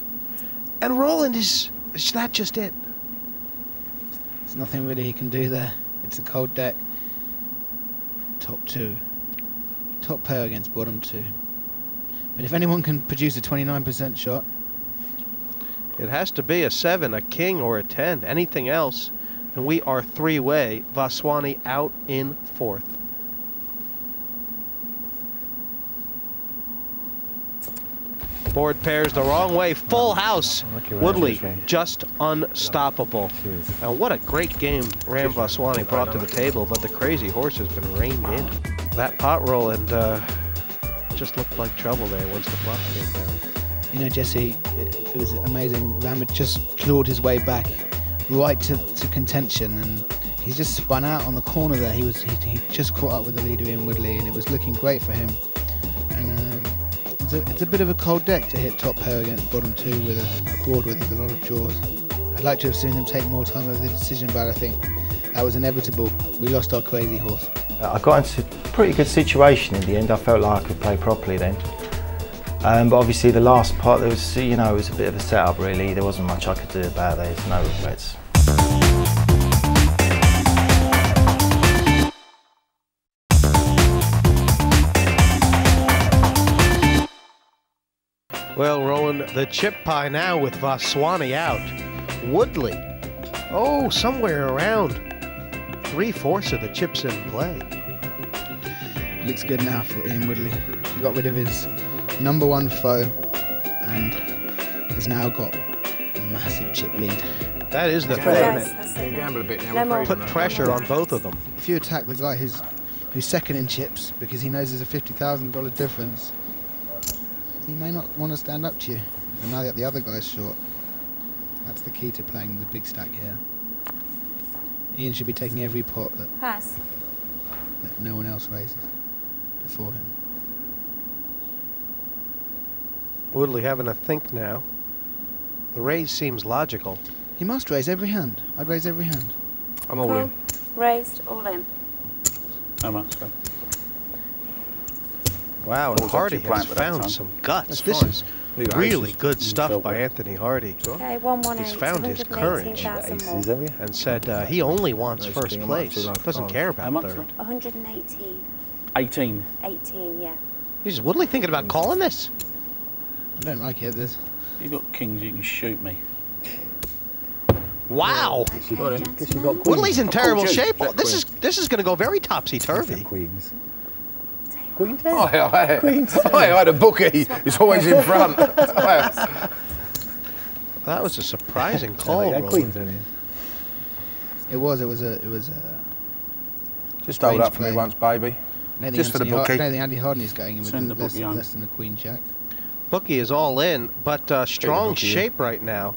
Speaker 2: And Roland is. Is that just it?
Speaker 3: There's nothing really he can do there. It's a cold deck. Top two. Top pair against bottom two. But if anyone can produce a 29% shot,
Speaker 2: It has to be a 7, a king, or a 10. Anything else. And we are three way. Vaswani out in fourth. Board pairs the wrong way. Full house. Woodley just unstoppable. And what a great game Ram Vaswani brought to the table, but the crazy horse has been reined in. That pot roll and uh, just looked like trouble there once the flop came down.
Speaker 3: You know, Jesse, it, it was amazing. Ram just clawed his way back right to, to contention and he's just spun out on the corner there. He was he, he just caught up with the leader Ian Woodley and it was looking great for him. And um, it's, a, it's a bit of a cold deck to hit top pair against bottom two with a, a board with a lot of draws. I'd like to have seen them take more time over the decision, but I think that was inevitable. We lost our crazy horse.
Speaker 12: I got into a pretty good situation in the end. I felt like I could play properly then. Um, but obviously the last part, there was, you know, it was a bit of a setup really. There wasn't much I could do about it. There's no regrets.
Speaker 2: Well, Roland, the chip pie now with Vaswani out. Woodley, oh, somewhere around three fourths of the chips in play.
Speaker 3: Looks good now for Ian Woodley. He got rid of his number one foe and has now got a massive chip lead.
Speaker 2: That is the
Speaker 3: Yeah,
Speaker 2: thing.
Speaker 3: guys, that's it.
Speaker 10: Gamble a bit now.
Speaker 3: No
Speaker 10: we're
Speaker 3: more.
Speaker 10: afraid
Speaker 2: Put
Speaker 10: of
Speaker 2: pressure on both of them.
Speaker 3: If you attack the guy who's who's second in chips because he knows there's a fifty thousand dollar difference, he may not want to stand up to you. And now that the other guy's short, that's the key to playing the big stack here. Ian should be taking every pot that,
Speaker 9: Pass.
Speaker 3: that no one else raises before him.
Speaker 2: Woodley having a think now. The raise seems logical.
Speaker 3: He must raise every hand. I'd raise every hand.
Speaker 10: I'm all
Speaker 9: Cool.
Speaker 10: in.
Speaker 9: Raised. All in.
Speaker 6: How much? Go.
Speaker 2: Wow, and Hardy has found some guts. This is really good stuff by. Anthony Hardy.
Speaker 9: Okay, 118.
Speaker 2: He's found his courage and said uh, he only wants first place.
Speaker 10: amounts are like
Speaker 2: Doesn't care about third.
Speaker 9: 118.
Speaker 6: 18.
Speaker 9: 18, yeah.
Speaker 2: Is Woodley thinking about calling this?
Speaker 3: I don't like it. There's
Speaker 6: You got kings, you can shoot me.
Speaker 2: Wow.
Speaker 9: Okay,
Speaker 10: got it.
Speaker 8: Guess you
Speaker 9: gentlemen.
Speaker 8: got
Speaker 2: Woodley's in terrible
Speaker 6: you.
Speaker 2: shape.
Speaker 10: Jack
Speaker 2: This is this is going to go very topsy turvy.
Speaker 8: Queens.
Speaker 9: Take
Speaker 8: Queen
Speaker 9: one.
Speaker 8: ten.
Speaker 10: Oh, I, I, I had a bookie. He's always in front. Oh,
Speaker 2: That was a surprising
Speaker 8: Oh,
Speaker 2: call.
Speaker 8: yeah,
Speaker 2: Roland.
Speaker 8: Queens in here.
Speaker 3: it was it was a it was a
Speaker 10: Just hold up for me once, baby.
Speaker 3: I don't think
Speaker 10: Just for the bookie.
Speaker 3: I don't think Andy Harden's going in with
Speaker 6: Send the
Speaker 3: less, less than a queen jack.
Speaker 2: Bookie is all in, but uh, strong
Speaker 10: bookie in.
Speaker 2: shape right now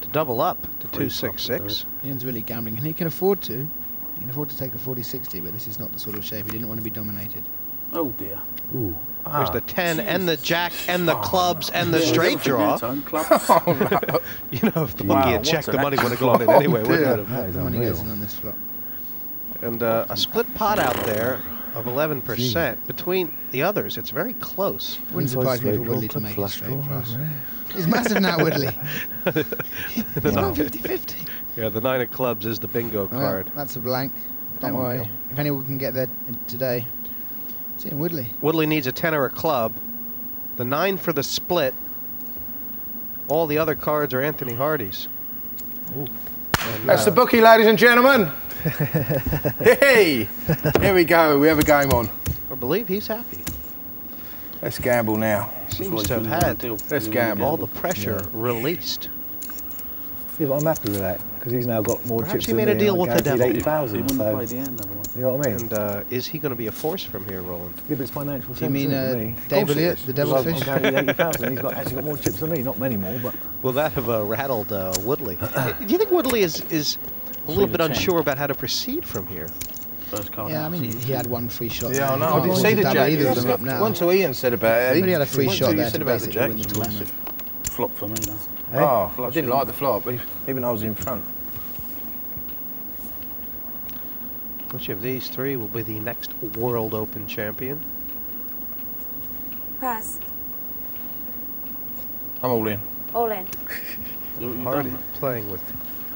Speaker 2: to double up to two six six.
Speaker 3: Ian's really gambling, and he can afford to. He can afford to take a 40-60, but this is not the sort of shape. He didn't want to be dominated.
Speaker 6: Oh dear.
Speaker 8: Ooh.
Speaker 2: There's the ten and the jack and the clubs and the
Speaker 6: Yeah,
Speaker 2: straight draw.
Speaker 6: there, Tone. Clubs.
Speaker 2: You know, if the
Speaker 6: Wow,
Speaker 2: bookie had checked, the money would have gone in
Speaker 6: flop.
Speaker 2: anyway, wouldn't it?
Speaker 8: That is
Speaker 3: The money
Speaker 8: unreal.
Speaker 3: goes in on this flop.
Speaker 2: And uh, a split pot out there of 11% between the others. It's very close.
Speaker 3: Wouldn't
Speaker 8: Inside
Speaker 3: surprise me for
Speaker 8: straight draw,
Speaker 3: Woodley to make it
Speaker 8: flush
Speaker 3: straight
Speaker 8: draw,
Speaker 3: for us. He's massive now, Woodley. He's
Speaker 2: No.
Speaker 3: not 50-50.
Speaker 2: Yeah, the nine of clubs is the bingo
Speaker 3: Well,
Speaker 2: card.
Speaker 3: that's a blank. Don't
Speaker 6: Come on,
Speaker 3: worry.
Speaker 6: Bill.
Speaker 3: If anyone can get there today, it's Ian Woodley.
Speaker 2: Woodley needs a ten or a club. The nine for the split. All the other cards are Anthony Hardy's.
Speaker 10: That's the uh, bookie, ladies and gentlemen. hey, here we go. We have a game on.
Speaker 2: I believe he's happy.
Speaker 10: Let's gamble now.
Speaker 2: Seems to have had
Speaker 10: Let's gamble.
Speaker 2: all the pressure released.
Speaker 8: Yeah, but I'm happy with that because he's now got more
Speaker 2: Perhaps
Speaker 8: chips
Speaker 2: he
Speaker 8: than
Speaker 2: made a deal with the
Speaker 8: guaranteed
Speaker 2: devil.
Speaker 8: 80,000.
Speaker 11: He wouldn't
Speaker 8: so-
Speaker 11: play the end otherwise.
Speaker 8: You know what I mean?
Speaker 2: And uh, is he going to be a force from here, Roland?
Speaker 8: Yeah, but it's financial
Speaker 3: You mean,
Speaker 8: isn't it,
Speaker 3: uh,
Speaker 8: me? Of
Speaker 3: Dave Elliott,
Speaker 8: is,
Speaker 3: the
Speaker 8: 'cause
Speaker 3: Devil
Speaker 8: I'm-
Speaker 3: Fish?
Speaker 8: I'm 80,000. He's got, actually got more chips than me, not many more, but
Speaker 2: Will that have uh, rattled uh, Woodley? Do you think Woodley is is a little bit
Speaker 11: ten.
Speaker 2: unsure about how to proceed from here?
Speaker 11: First
Speaker 3: Yeah, I mean,
Speaker 11: so
Speaker 3: he had one free shot.
Speaker 10: Yeah, I know.
Speaker 3: He
Speaker 10: I didn't
Speaker 3: afford
Speaker 10: see
Speaker 3: to
Speaker 10: the
Speaker 3: double
Speaker 10: jack.
Speaker 3: either of them up now.
Speaker 10: Once Ian said about it.
Speaker 3: But he had a free
Speaker 10: once
Speaker 3: shot
Speaker 10: you
Speaker 3: there
Speaker 10: said
Speaker 3: to
Speaker 10: about the
Speaker 3: basically
Speaker 10: jack,
Speaker 3: win the tournament.
Speaker 10: massive.
Speaker 11: Flop for me now.
Speaker 10: Oh, I didn't like the flop, even though I was in front.
Speaker 2: Which of these three will be the next World Open champion?
Speaker 9: Pass.
Speaker 10: I'm all in.
Speaker 9: All in.
Speaker 2: Hardy playing with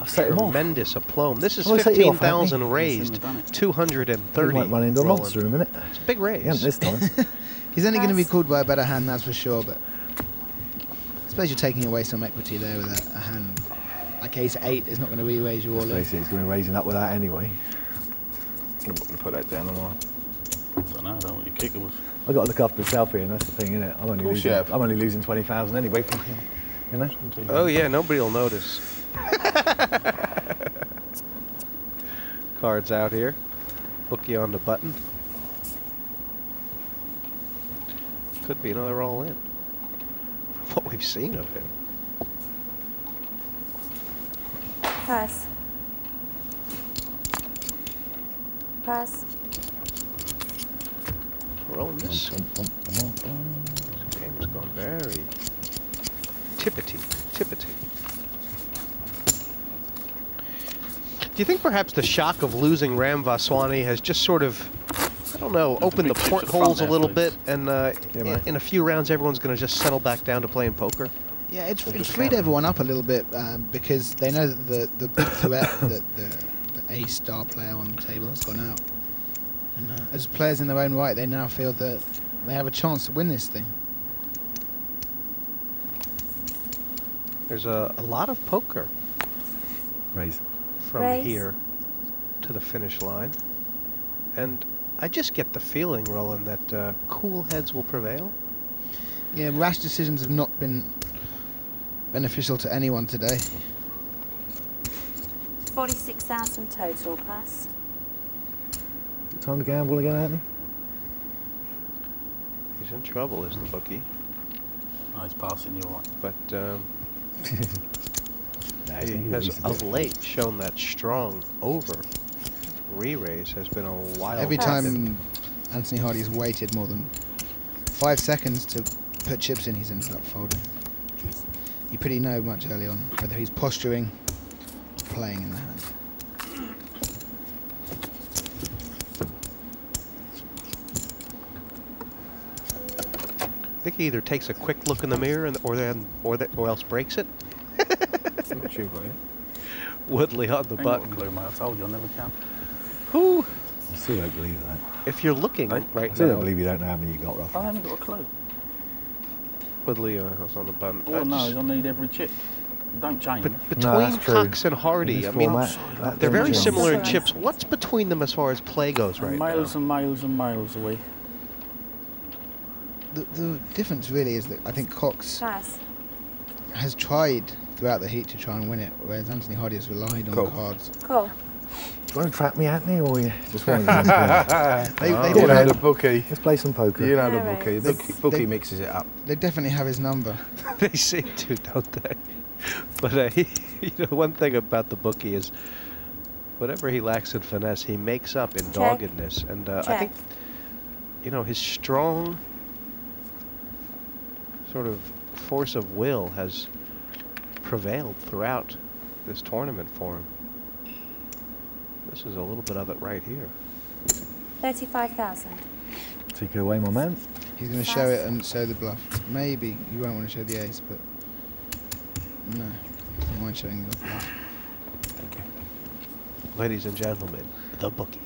Speaker 8: I've set him off.
Speaker 2: tremendous aplomb. This is
Speaker 8: Well, I set you off, haven't
Speaker 2: 15,000 raised,
Speaker 11: Shouldn't have done it.
Speaker 2: 230.
Speaker 8: He might run into a
Speaker 2: Roland.
Speaker 8: monster in a minute.
Speaker 2: It's a big raise.
Speaker 8: He hasn't this time.
Speaker 3: He's only going to be
Speaker 9: Pass.
Speaker 3: called by a better hand, that's for sure. But I suppose you're taking away some equity there with a, a hand. Like ace eight is not going to re-raise you all in.
Speaker 8: Basically, he's going to be raising up with that anyway.
Speaker 10: I'm not going to put that down on mine.
Speaker 11: I don't know, I don't know what your kicker was.
Speaker 8: I've got to look after myself here, and that's the thing, isn't it? I'm only
Speaker 10: course
Speaker 8: losing,
Speaker 10: you have.
Speaker 8: I'm only losing 20,000 anyway. from You know?
Speaker 2: Oh yeah, nobody will notice. Cards out here. Bookie on the button. Could be another all in. What we've seen of him.
Speaker 9: Pass. Pass.
Speaker 2: Rolling this. This game's gone very tippity, tippity. Do you think perhaps the shock of losing Ram Vaswani has just sort of, I don't know, opened the portholes a little
Speaker 11: there,
Speaker 2: bit, and uh,
Speaker 10: Yeah,
Speaker 2: in, in a few rounds everyone's going to just settle back down to playing poker?
Speaker 3: Yeah, it's, it's freed everyone up a little bit um, because they know that the, the big threat, that the, the A star player on the table has gone out. And uh, as players in their own right, they now feel that they have a chance to win this thing.
Speaker 2: There's a, a lot of poker
Speaker 8: Raise.
Speaker 2: From
Speaker 9: Raise.
Speaker 2: here to the finish line. And I just get the feeling, Roland, that uh, cool heads will prevail.
Speaker 3: Yeah, rash decisions have not been beneficial to anyone today.
Speaker 9: 46,000 total. Pass.
Speaker 8: Time to gamble again, Anthony?
Speaker 2: He's in trouble, is the bookie.
Speaker 11: Oh, he's passing you right.
Speaker 2: But um,
Speaker 8: Nah,
Speaker 2: he
Speaker 8: he's-
Speaker 2: has of late shown that strong over re-raise has been a wild
Speaker 3: Every time Anthony Hardy's waited more than five seconds to put chips in, he's ended up folding. You pretty know much early on whether he's posturing, or playing in the hand.
Speaker 2: I think he either takes a quick look in the mirror and, or then or, the, or else breaks it.
Speaker 10: I'm not sure, buddy.
Speaker 2: Woodley on the
Speaker 11: Ain't got
Speaker 2: button.
Speaker 11: clue, mate. I told you I'll never count.
Speaker 2: Whew.
Speaker 8: I still don't believe that.
Speaker 2: If you're looking
Speaker 11: Hey?
Speaker 2: right
Speaker 8: I still don't believe you don't know how many you got,
Speaker 11: I haven't got a clue.
Speaker 2: Woodley uh, was on the button.
Speaker 11: All
Speaker 2: I
Speaker 11: I know
Speaker 2: just-
Speaker 11: is I need every chip. Don't change.
Speaker 2: But between
Speaker 8: No.
Speaker 2: Cox and Hardy, I mean,
Speaker 8: that
Speaker 2: they're very
Speaker 8: change.
Speaker 2: similar in chips. What's between them as far as play goes right
Speaker 11: miles
Speaker 2: now?
Speaker 11: and miles and miles away.
Speaker 3: The, the difference really is that I think Cox
Speaker 9: Pass.
Speaker 3: has tried throughout the heat to try and win it, whereas Anthony Hardy has relied on
Speaker 10: Cool.
Speaker 3: the cards.
Speaker 9: Cool.
Speaker 8: Do you want to trap me, Anthony, or you just want to
Speaker 3: They,
Speaker 10: Oh,
Speaker 3: they,
Speaker 10: you
Speaker 3: did
Speaker 10: know
Speaker 3: have-
Speaker 10: the bookie.
Speaker 8: Let's play some poker.
Speaker 10: You know the
Speaker 9: No
Speaker 10: bookie. The
Speaker 3: They-
Speaker 10: bookie
Speaker 3: they-
Speaker 10: mixes it up.
Speaker 3: they definitely have his number.
Speaker 2: they seem to, don't they? But uh, he, you know, one thing about the bookie is, whatever he lacks in finesse, he makes up in
Speaker 9: Check.
Speaker 2: doggedness. And uh, I think, you know, his strong sort of force of will has prevailed throughout this tournament for him. This is a little bit of it right here.
Speaker 9: 35,000.
Speaker 8: Take it away, my man.
Speaker 3: He's going to show it and show the bluff. Maybe you won't want to show the ace, but no, you mind showing the bluff. Thank you.
Speaker 2: Ladies and gentlemen, the bookie.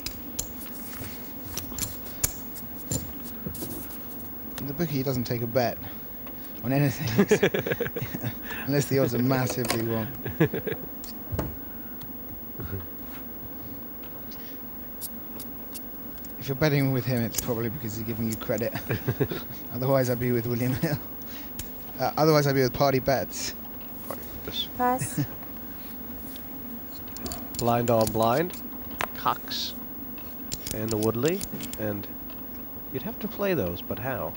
Speaker 3: The bookie doesn't take a bet. On anything. Unless the odds are massively wrong. If you're betting with him, it's probably because he's giving you credit. otherwise, I'd be with William Hill. Uh, otherwise, I'd be with Party Bets.
Speaker 9: Pass.
Speaker 2: Blind on blind. Cox and the Woodley. And you'd have to play those, but how?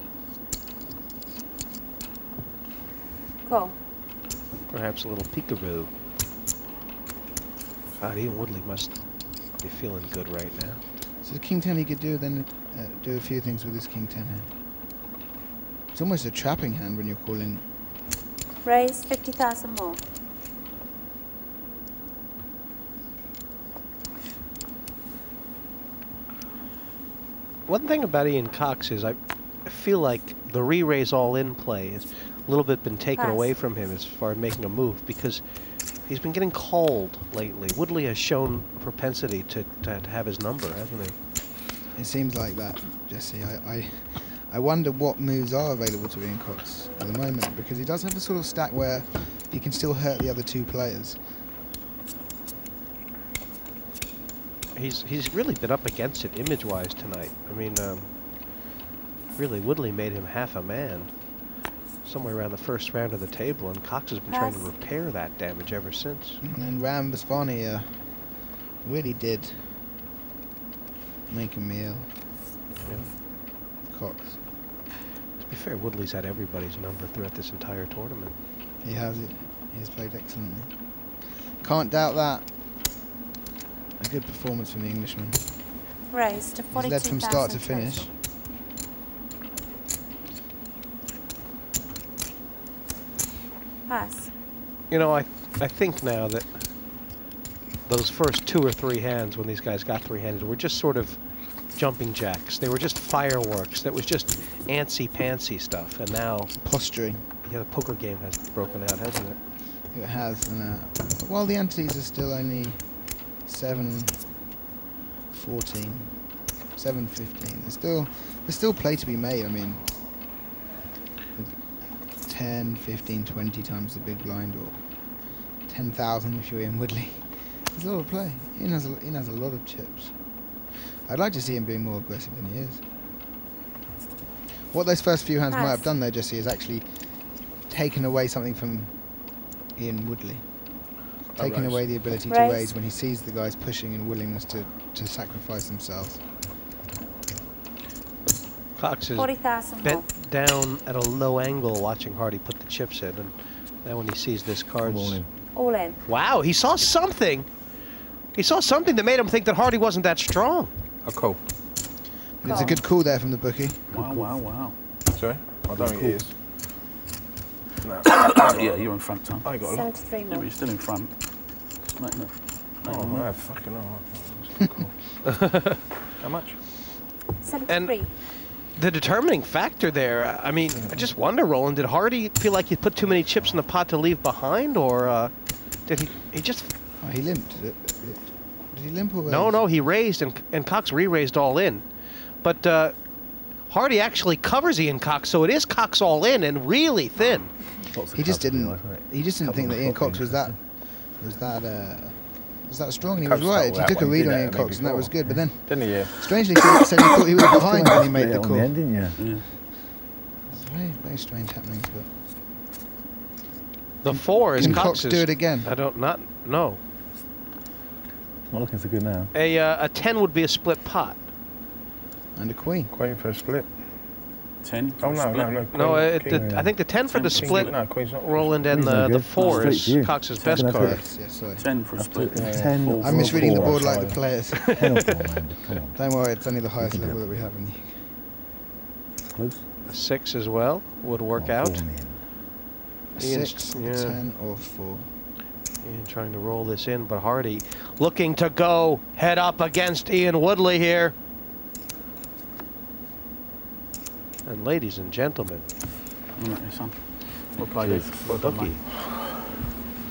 Speaker 9: Call.
Speaker 2: Perhaps a little peekaboo. God, Ian Woodley must be feeling good right now.
Speaker 3: So the King 10 he could do then uh, do a few things with his King 10 hand. It's almost a trapping hand when you're calling.
Speaker 9: Raise 50,000 more.
Speaker 2: One thing about Ian Cox is I I feel like the re-raise all-in play has a little bit been taken
Speaker 9: Pass.
Speaker 2: away from him as far as making a move because he's been getting called lately. Woodley has shown a propensity to, to, to have his number, hasn't he?
Speaker 3: It seems like that, Jesse. I, I, I wonder what moves are available to Ian Cox at the moment because he does have a sort of stack where he can still hurt the other two players.
Speaker 2: He's he's really been up against it image-wise tonight. I mean, um, really, Woodley made him half a man somewhere around the first round of the table, and Cox has been trying to repair that damage ever since.
Speaker 3: And then Ram Vaswani uh, really did make him ill.
Speaker 2: Yeah.
Speaker 3: Cox.
Speaker 2: To be fair, Woodley's had everybody's number throughout this entire tournament.
Speaker 3: He has it. He has played excellently. Can't doubt that. A good performance from the Englishman.
Speaker 9: Raised to
Speaker 3: He's led from start to
Speaker 9: 42,000
Speaker 3: finish.
Speaker 9: Pass.
Speaker 2: You know, I I think now that those first two or three hands when these guys got three-handed were just sort of jumping jacks. They were just fireworks. That was just antsy-pantsy stuff. And now,
Speaker 3: Posturing.
Speaker 2: yeah, the poker game has broken out, hasn't it?
Speaker 3: It has. And, uh, while the entities are still only 7 14, 7 15, there's still, there's still play to be made. I mean, 10, 15, 20 times the big blind or 10,000 if you're in Woodley. There's a lot of play. Ian has, a, Ian has a lot of chips. I'd like to see him being more aggressive than he is. What those first few hands might have done, though, Jesse, is actually taken away something from Ian Woodley. Taking
Speaker 10: raise.
Speaker 3: away the ability to
Speaker 9: Raise.
Speaker 3: raise when he sees the guys pushing and willingness to, to sacrifice themselves.
Speaker 2: Cox
Speaker 9: 40,000 more.
Speaker 2: bent down at a low angle watching Hardy put the chips in. And now when he sees this card...
Speaker 9: All in.
Speaker 2: Wow, he saw something. He saw something that made him think that Hardy wasn't that strong.
Speaker 10: Oh, cool.
Speaker 3: It's a good call there from the bookie.
Speaker 6: Wow, wow, wow.
Speaker 10: Sorry? I don't think it is. No.
Speaker 6: yeah, you're in front, Tom.
Speaker 10: I got a lot.
Speaker 9: 73
Speaker 6: Yeah,
Speaker 9: more.
Speaker 6: but you're still in front. Just make no- make
Speaker 10: Oh,
Speaker 6: no-
Speaker 10: man, fucking hell. How much?
Speaker 9: 73.
Speaker 2: The determining factor there, I mean, I just wonder, Roland, did Hardy feel like he put too many chips in the pot to leave behind, or uh, did he, he just...
Speaker 3: Oh, he limped. Did he limp or
Speaker 2: No, no, he raised, and, and Cox re-raised all in. But uh, Hardy actually covers Ian Cox, so it is Cox all in and really thin.
Speaker 3: He just didn't. He just didn't think that Ian Cox was that was that uh, was that strong, and he was right. He took a read on
Speaker 10: that
Speaker 3: Ian Cox, and that was good. But then,
Speaker 10: Didn't he? Yeah.
Speaker 3: strangely, he said he thought he was behind when he made the call.
Speaker 8: the end, didn't you?
Speaker 6: Yeah.
Speaker 3: It's very, very strange happenings. But
Speaker 2: The four is
Speaker 3: can Cox do it again?
Speaker 2: I don't not no.
Speaker 8: Not looking so good now.
Speaker 2: A uh, a ten would be a split pot.
Speaker 3: And a queen.
Speaker 10: Queen for a split.
Speaker 6: 10.
Speaker 10: Oh, no, no, no.
Speaker 2: No,
Speaker 10: queen,
Speaker 2: uh,
Speaker 10: king.
Speaker 2: the, I think the ten for the
Speaker 10: King-
Speaker 2: split,
Speaker 10: No, Queen's not.
Speaker 2: Roland, and the, the four is
Speaker 8: to.
Speaker 2: Cox's
Speaker 8: Second
Speaker 2: best card.
Speaker 3: Yes, yes, sorry.
Speaker 6: 10 for a split.
Speaker 10: Yeah.
Speaker 8: Ten.
Speaker 6: Four.
Speaker 3: I'm misreading the board like the players.
Speaker 8: Ten or four, man. Come on.
Speaker 3: Don't worry, it's only the highest level that we have in the
Speaker 8: Close.
Speaker 2: A six as well would work
Speaker 8: Oh,
Speaker 2: out.
Speaker 8: four men.
Speaker 2: Ian's-
Speaker 3: six,
Speaker 2: yeah.
Speaker 3: ten, or four.
Speaker 2: Ian trying to roll this in, but Hardy looking to go head up against Ian Woodley here. And ladies and gentlemen,
Speaker 6: All right, son. We'll play this. Well done,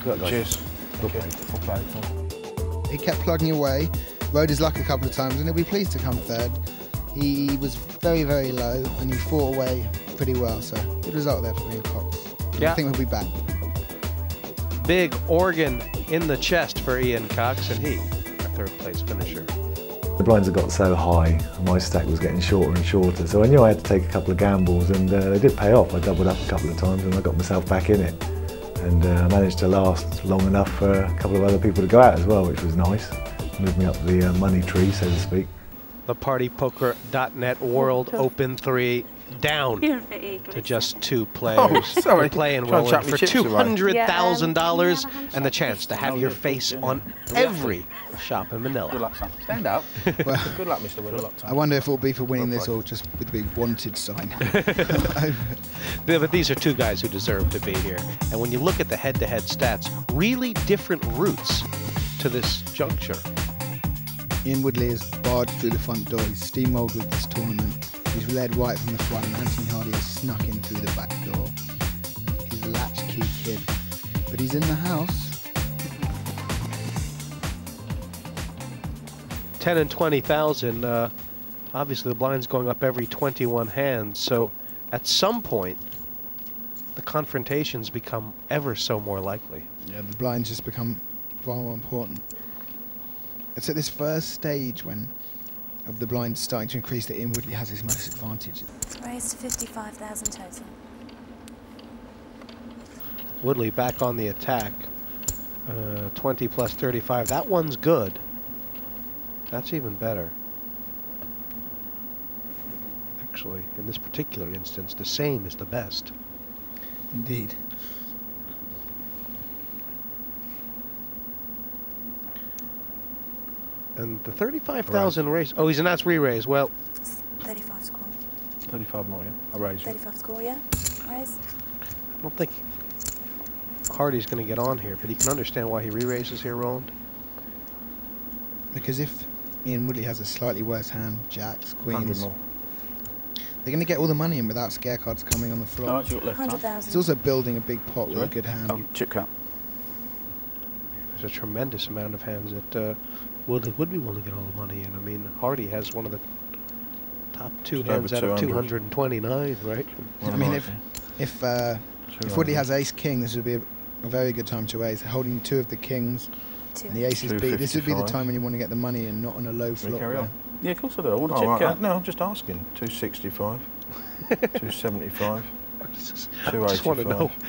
Speaker 10: Cheers.
Speaker 8: Okay.
Speaker 10: Well played.
Speaker 3: He kept plugging away, rode his luck a couple of times, and he'll be pleased to come third. He was very, very low and he fought away pretty well. So good result there for Ian Cox.
Speaker 2: Yeah.
Speaker 3: I think we'll be back.
Speaker 2: Big organ in the chest for Ian Cox, and he, our third place finisher.
Speaker 8: The blinds had got so high, my stack was getting shorter and shorter. So I knew I had to take a couple of gambles, and uh, they did pay off. I doubled up a couple of times, and I got myself back in it. And uh, I managed to last long enough for a couple of other people to go out as well, which was nice. Moved me up the uh, money tree, so to speak.
Speaker 2: The PartyPoker.net World Open 3 down to just two players.
Speaker 10: Oh, sorry.
Speaker 2: We're playing
Speaker 10: Trying to
Speaker 2: Roland
Speaker 10: chuck
Speaker 2: for
Speaker 10: my chips away.
Speaker 2: $200,000 and the chance to have your face on every shop in Manila.
Speaker 10: Good luck, son. Stand up.
Speaker 3: Well,
Speaker 10: Good luck, Mr. Wood. Good luck,
Speaker 3: I wonder if it'll be for winning this or just with the big wanted sign.
Speaker 2: Yeah, but these are two guys who deserve to be here. And when you look at the head-to-head stats, really different routes to this juncture.
Speaker 3: Ian Woodley has barged through the front door. He's steamrolled with this tournament. He's led right from the front, and Anthony Hardy has snuck in through the back door. He's a latchkey kid, but he's in the house.
Speaker 2: 10 and 20,000, uh, obviously the blind's going up every 21 hands, so at some point, the confrontations become ever so more likely.
Speaker 3: Yeah, the blinds just become far more important. It's at this first stage when of the blinds starting to increase that Ian Woodley has his most advantage.
Speaker 9: Raised to 55,000 total.
Speaker 2: Woodley back on the attack. Uh, 20 plus 35. That one's good. That's even better. Actually, in this particular instance, the same is the best.
Speaker 3: Indeed.
Speaker 2: And the 35,000 raise. Oh, he's an that's re-raise. Well,
Speaker 9: 35 score.
Speaker 10: 35 more, yeah? I raise you.
Speaker 9: 35 score, yeah? Raise.
Speaker 2: I don't think Hardy's going to get on here, but he can understand why he re-raises here, Roland.
Speaker 3: Because if Ian Woodley has a slightly worse hand, jacks,
Speaker 10: 100
Speaker 3: queens, they're going to get all the money in without scare cards coming on the floor.
Speaker 10: How much you got left,
Speaker 9: 100,000.
Speaker 3: It's also building a big pot with a good hand.
Speaker 10: Um, chip cut.
Speaker 2: There's a tremendous amount of hands that uh, Woodley would be willing to get all the money in. I mean, Hardy has one of the top two
Speaker 10: Just
Speaker 2: hands
Speaker 10: over
Speaker 2: out of 229, right?
Speaker 3: I mean, if if uh, if Woodley has ace king, this would be a, a very good time to raise. Holding two of the kings
Speaker 9: Two.
Speaker 3: and the aces B. This would be the time when you want to get the money and not on a low flop.
Speaker 10: carry on.
Speaker 6: Yeah, of course I do. I want a
Speaker 10: Oh,
Speaker 6: chip
Speaker 10: right,
Speaker 6: cut.
Speaker 10: No, I'm just asking. 265. 275.
Speaker 2: I just, I just want to
Speaker 10: 285,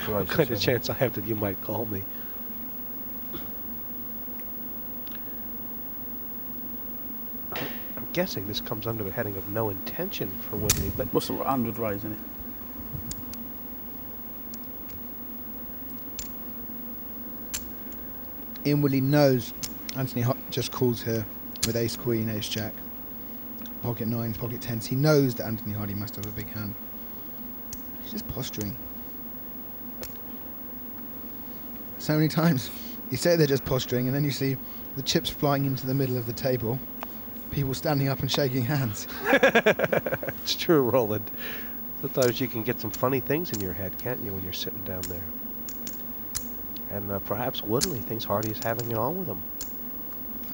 Speaker 2: know what kind of chance I have that you might call me. I'm I'm guessing this comes under the heading of no intention for Woodley, but
Speaker 6: What's the 100 raise, isn't it?
Speaker 3: Ian Woodley knows Anthony Hot just calls here with ace queen, ace jack, pocket nines, pocket tens. He knows that Anthony Hardy must have a big hand. He's just posturing. So many times you say they're just posturing, and then you see the chips flying into the middle of the table, people standing up and shaking hands.
Speaker 2: it's true, Roland. Sometimes you can get some funny things in your head, can't you, when you're sitting down there? And uh, perhaps Woodley thinks Hardy is having it on with him.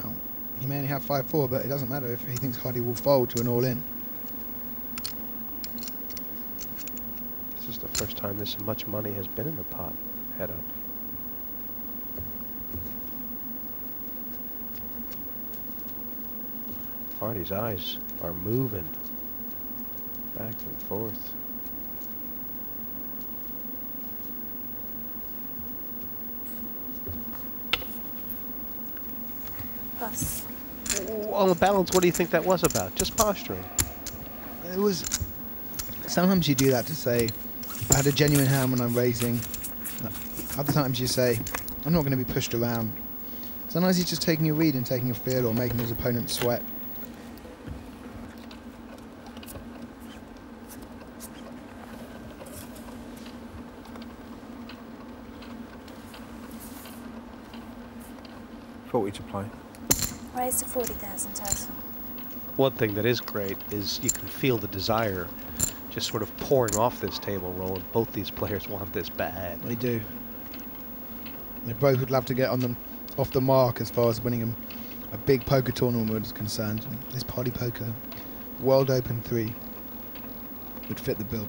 Speaker 3: Well, he may only have 5 4, but it doesn't matter if he thinks Hardy will fold to an all in.
Speaker 2: This is the first time this much money has been in the pot. Head up. Hardy's eyes are moving back and forth.
Speaker 9: Plus.
Speaker 2: On the balance, what do you think that was about? Just posturing.
Speaker 3: It was. Sometimes you do that to say, I had a genuine hand when I'm raising. Other times you say, I'm not going to be pushed around. Sometimes he's just taking a read and taking a feel or making his opponent sweat.
Speaker 10: Forty to play.
Speaker 9: Raised to 40,000 total.
Speaker 2: One thing that is great is you can feel the desire just sort of pouring off this table, Roland. Both these players want this bad.
Speaker 3: They do. They both would love to get on them off the mark as far as winning them a big poker tournament is concerned. This party poker World Open 3 would fit the bill.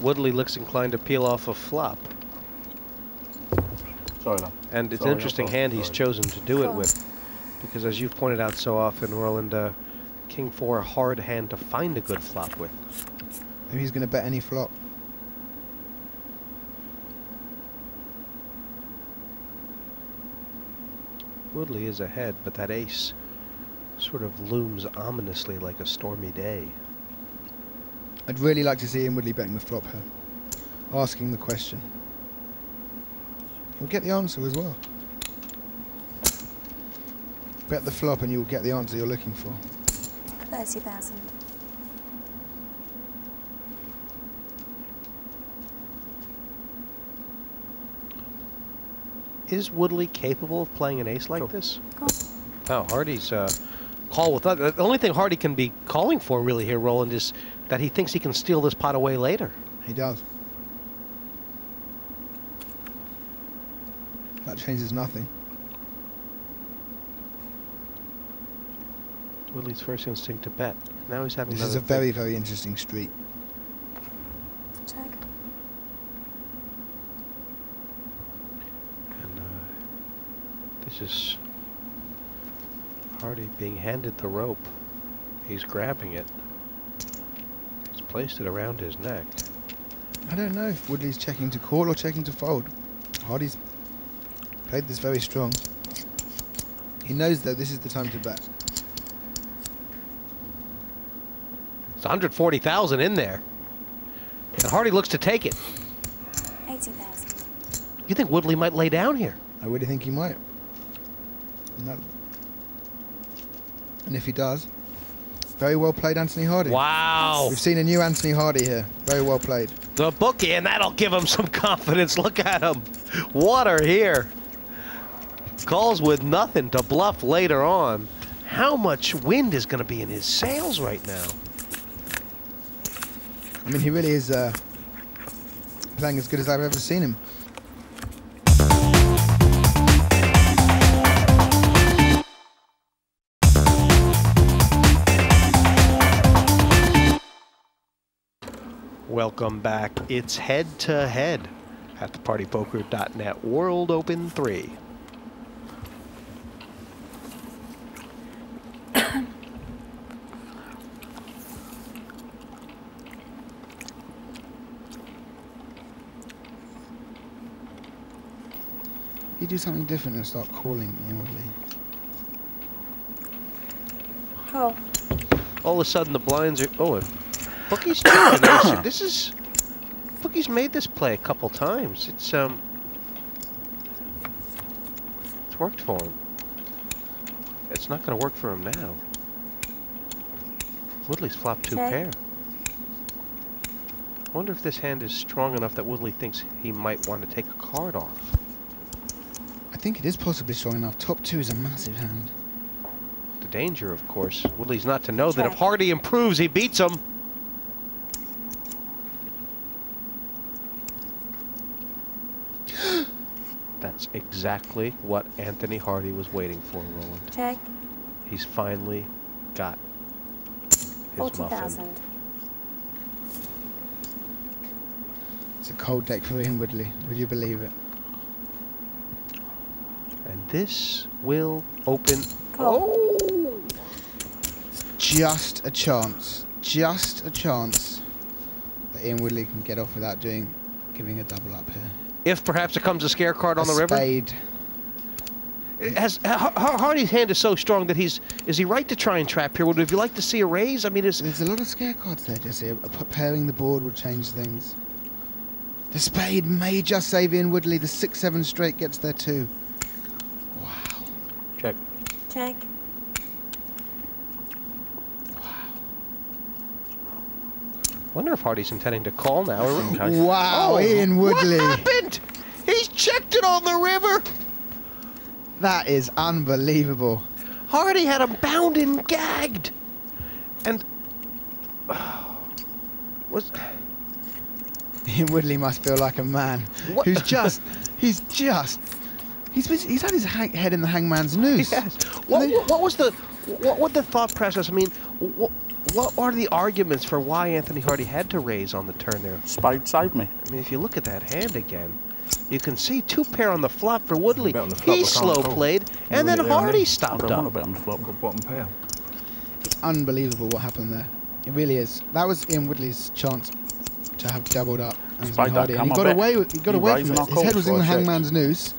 Speaker 2: Woodley looks inclined to peel off a flop.
Speaker 6: Sorry, love.
Speaker 2: And it's
Speaker 6: Sorry,
Speaker 2: an interesting
Speaker 6: no
Speaker 2: hand he's chosen to do it with. Because as you've pointed out so often, Roland, uh, King 4 a hard hand to find a good flop with.
Speaker 3: Maybe he's going to bet any flop.
Speaker 2: Woodley is ahead, but that ace sort of looms ominously like a stormy day.
Speaker 3: I'd really like to see Ian Woodley betting the flop here. Asking the question. You'll get the answer as well. Bet the flop and you'll get the answer you're looking for.
Speaker 9: 30,000.
Speaker 2: Is Woodley capable of playing an ace like this?
Speaker 9: Call.
Speaker 2: Oh, Hardy's uh, call with that. The only thing Hardy can be calling for really here, Roland, is that he thinks he can steal this pot away later.
Speaker 3: He does. That changes nothing.
Speaker 2: Woodley's first instinct to bet. Now he's having
Speaker 3: This is a very,
Speaker 2: think.
Speaker 3: very interesting street.
Speaker 9: Check.
Speaker 2: And uh, this is Hardy being handed the rope. He's grabbing it. He's placed it around his neck.
Speaker 3: I don't know if Woodley's checking to call or checking to fold. Hardy's played this very strong. He knows that this is the time to bet.
Speaker 2: It's 140,000 in there. And Hardy looks to take it.
Speaker 9: 80,000.
Speaker 2: You think Woodley might lay down here?
Speaker 3: I really think he might. No. And if he does, very well played, Anthony Hardy.
Speaker 2: Wow.
Speaker 3: We've seen a new Anthony Hardy here. Very well played.
Speaker 2: The bookie, and that'll give him some confidence. Look at him. Water here. Calls with nothing to bluff later on. How much wind is going to be in his sails right now?
Speaker 3: I mean, he really is uh, playing as good as I've ever seen him.
Speaker 2: Welcome back. It's head to head at the partypoker.net World Open 3.
Speaker 3: Do something different and start calling inwardly.
Speaker 9: Call.
Speaker 2: All of a sudden, the blinds are. Oh, and Bookie's checking. this. this is. Bookie's made this play a couple times. It's um. It's worked for him. It's not going to work for him now. Woodley's flopped two
Speaker 9: Check.
Speaker 2: pair. I wonder if this hand is strong enough that Woodley thinks he might want to take a card off.
Speaker 3: I think it is possibly strong enough. Top two is a massive hand.
Speaker 2: The danger, of course, Woodley's not to know that if Hardy improves, he beats him. That's exactly what Anthony Hardy was waiting for, Roland.
Speaker 9: Check.
Speaker 2: He's finally got his muffin.
Speaker 9: 40,000.
Speaker 3: It's a cold deck for Ian Woodley. Would you believe it?
Speaker 2: And this will open.
Speaker 9: Call.
Speaker 2: Oh!
Speaker 3: Just a chance. Just a chance that Ian Woodley can get off without doing, giving a double up here.
Speaker 2: If perhaps it comes a scare card on
Speaker 3: a
Speaker 2: the river.
Speaker 3: spade.
Speaker 2: It Has Har- Har- Hardy's hand is so strong that he's is he right to try and trap here? Would you like to see a raise? I mean, is
Speaker 3: There's a lot of scare cards there, Jesse. A- a- Pairing the board would change things. The spade may just save Ian Woodley. The 6-7 straight gets there too. Wow.
Speaker 2: check.
Speaker 9: Check.
Speaker 2: Wonder if Hardy's intending to call now. Oh,
Speaker 3: wow,
Speaker 2: Oh,
Speaker 3: Ian Woodley.
Speaker 2: What happened? He's checked it on the river.
Speaker 3: That is unbelievable.
Speaker 2: Hardy had him bound and gagged. And was
Speaker 3: Ian Woodley must feel like a man
Speaker 2: What-
Speaker 3: who's just, he's just He's he's had his hang, head in the hangman's noose.
Speaker 2: Yes. What, what, what was the what, what the thought process? I mean, what, what are the arguments for why Anthony Hardy had to raise on the turn there?
Speaker 6: Spade saved me.
Speaker 2: I mean, if you look at that hand again, you can see two pair on the flop for Woodley.
Speaker 10: Bet on the flop,
Speaker 2: He slow
Speaker 10: call.
Speaker 2: played, and then
Speaker 10: Leave there,
Speaker 2: Hardy
Speaker 10: innit?
Speaker 2: stopped
Speaker 6: I don't want
Speaker 2: up.
Speaker 6: to bet on the flop.
Speaker 10: Got bottom pair.
Speaker 3: It's unbelievable what happened there. It really is. That was Ian Woodley's chance to have doubled up. Anthony
Speaker 6: Spade
Speaker 3: Hardy, and he got away. With, he got
Speaker 6: You
Speaker 3: away
Speaker 6: raise
Speaker 3: from it. His head was in the hangman's noose,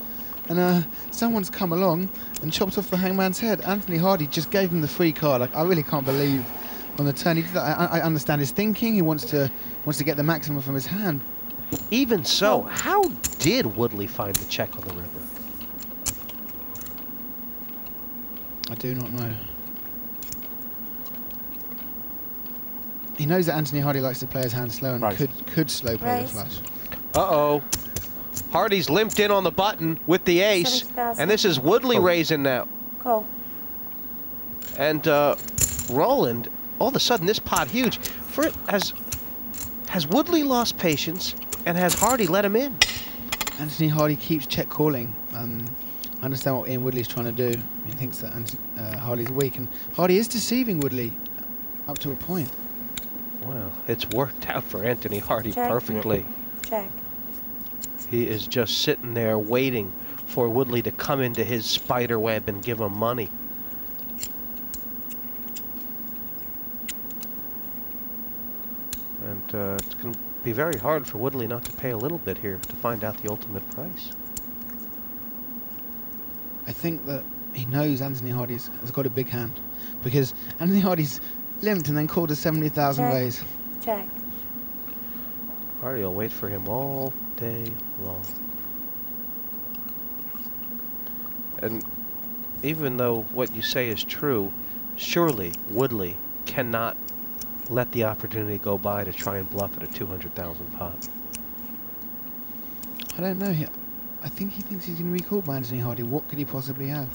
Speaker 3: and uh, someone's come along and chopped off the hangman's head. Anthony Hardy just gave him the free card. Like I really can't believe on the turn he did that. I, I understand his thinking. He wants to wants to get the maximum from his hand.
Speaker 2: Even so, how did Woodley find the check on the river?
Speaker 3: I do not know. He knows that Anthony Hardy likes to play his hand slow and
Speaker 6: Right.
Speaker 3: could could slow play the flush.
Speaker 2: Uh-oh. Hardy's limped in on the button with the ace, and this is Woodley raising now.
Speaker 9: Call.
Speaker 2: And uh, Roland, all of a sudden, this pot huge. For has has Woodley lost patience, and has Hardy let him in?
Speaker 3: Anthony Hardy keeps check calling. Um, I understand what Ian Woodley's trying to do. He thinks that Ant- uh, Hardy's weak, and Hardy is deceiving Woodley up to a point.
Speaker 2: Well, it's worked out for Anthony Hardy
Speaker 9: Check.
Speaker 2: perfectly.
Speaker 9: Check.
Speaker 2: He is just sitting there waiting for Woodley to come into his spider web and give him money. And uh, it's going to be very hard for Woodley not to pay a little bit here to find out the ultimate price.
Speaker 3: I think that he knows Anthony Hardy's has got a big hand because Anthony Hardy's limped and then called a 70,000
Speaker 9: Check.
Speaker 3: ways.
Speaker 9: Check.
Speaker 2: Hardy will wait for him all day long. And even though what you say is true, surely Woodley cannot let the opportunity go by to try and bluff at a 200,000 pot.
Speaker 3: I don't know. He, I think he thinks he's going to be called by Anthony Hardy. What could he possibly have?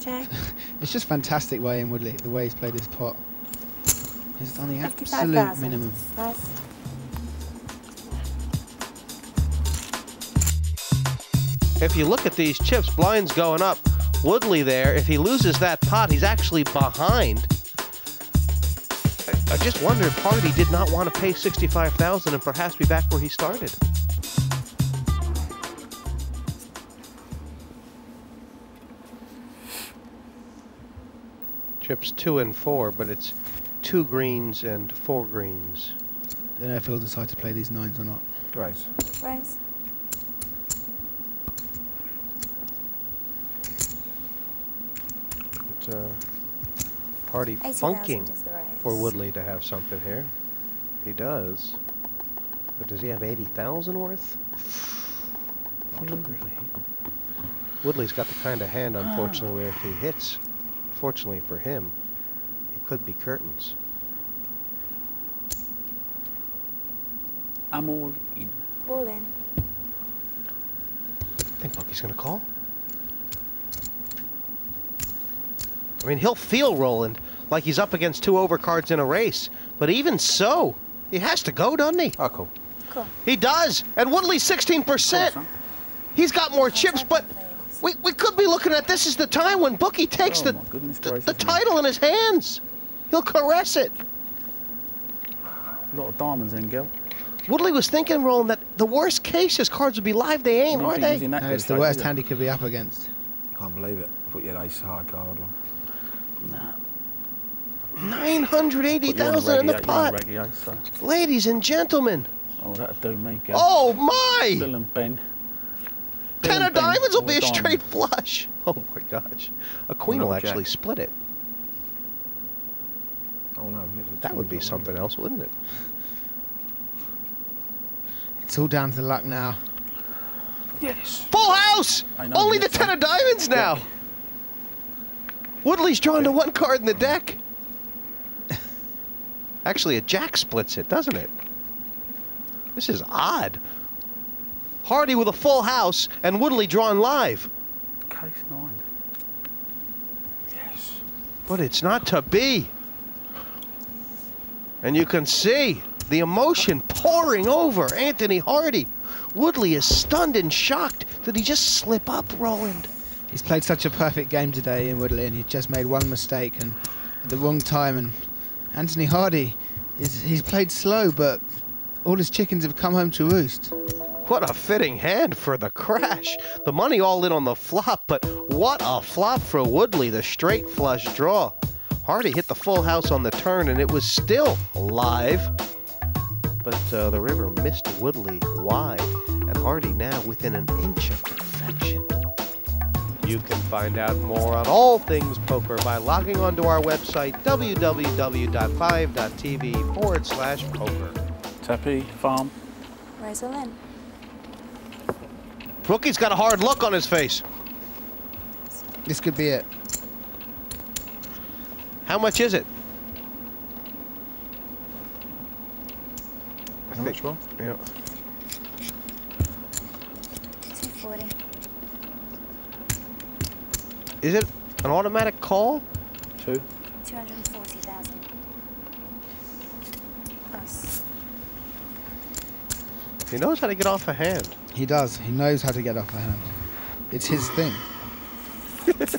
Speaker 9: Check.
Speaker 3: It's just fantastic way in Woodley, the way he's played this pot. He's done the absolute
Speaker 9: 55,000.
Speaker 3: minimum.
Speaker 9: Price.
Speaker 2: If you look at these chips, blinds going up. Woodley there, if he loses that pot, he's actually behind. I, I just wonder if Hardy did not want to pay 65,000 and perhaps be back where he started. Chips two and four, but it's two greens and four greens.
Speaker 3: Don't know if he'll decide to play these nines or not.
Speaker 10: Raise.
Speaker 9: Raise.
Speaker 2: Uh, Hardy
Speaker 9: 80,000
Speaker 2: funking
Speaker 9: is the raise.
Speaker 2: for Woodley to have something here. He does. But does he have 80,000 worth? Not really. Woodley's got the kind of hand, unfortunately, where if he hits, fortunately for him, it could be curtains.
Speaker 6: I'm all in.
Speaker 9: All in.
Speaker 2: I think Bookie's going to call. I mean, he'll feel Roland like he's up against two overcards in a race. But even so, he has to go, doesn't he?
Speaker 10: Oh, cool.
Speaker 9: Cool.
Speaker 2: He does. And Woodley's 16%. He's got more chips, but we, we could be looking at this as the time when Bookie takes
Speaker 6: Oh
Speaker 2: the, the,
Speaker 6: gracious
Speaker 2: the title in his hands. He'll caress it.
Speaker 6: A lot of diamonds in, Gil.
Speaker 2: Woodley was thinking, Roland, that the worst case his cards would be live. They ain't,
Speaker 6: You
Speaker 2: are they?
Speaker 6: he's in that
Speaker 3: No, it's the worst hand he could be up against.
Speaker 10: I can't believe it. Put your ace high card on.
Speaker 6: Nah.
Speaker 2: 980,000 in the pot. Ladies and gentlemen.
Speaker 6: Oh, that'd do me, Gil.
Speaker 2: Oh, my!
Speaker 6: Bill and Ben.
Speaker 2: Ten
Speaker 6: Bill
Speaker 2: of
Speaker 6: Ben,
Speaker 2: diamonds will be a
Speaker 6: diamond.
Speaker 2: straight flush. Oh my gosh. A queen will
Speaker 10: Another jack.
Speaker 2: actually split it.
Speaker 10: Oh no.
Speaker 2: That would be something else, wouldn't it?
Speaker 3: It's all down to luck now.
Speaker 6: Yes.
Speaker 2: Full house! Only the ten of diamonds now. Woodley's drawn to one card in the deck. Actually, a jack splits it, doesn't it? This is odd. Hardy with a full house and Woodley drawn live.
Speaker 6: Case nine. Yes.
Speaker 2: But it's not to be. And you can see the emotion pouring over Anthony Hardy. Woodley is stunned and shocked. Did he just slip up, Roland?
Speaker 3: He's played such a perfect game today Ian Woodley, and he just made one mistake and at the wrong time. And Anthony Hardy, is, he's played slow, but all his chickens have come home to roost.
Speaker 2: What a fitting hand for the crash. The money all in on the flop, but what a flop for Woodley, the straight flush draw. Hardy hit the full house on the turn and it was still live. But uh, the river missed Woodley wide, and Hardy now within an inch of perfection. You can find out more on all things poker by logging onto our website, www.5.tv forward slash poker.
Speaker 6: Tappy, farm.
Speaker 9: Raise all in.
Speaker 2: Bookie's got a hard look on his face.
Speaker 3: This could be it.
Speaker 2: How much is it? I
Speaker 6: How much more?
Speaker 2: Yeah.
Speaker 9: 240.
Speaker 2: Is it an automatic call?
Speaker 6: Two.
Speaker 9: 240,000. Plus.
Speaker 2: He knows how to get off a hand.
Speaker 3: He does. He knows how to get off a hand. It's his thing.
Speaker 2: it's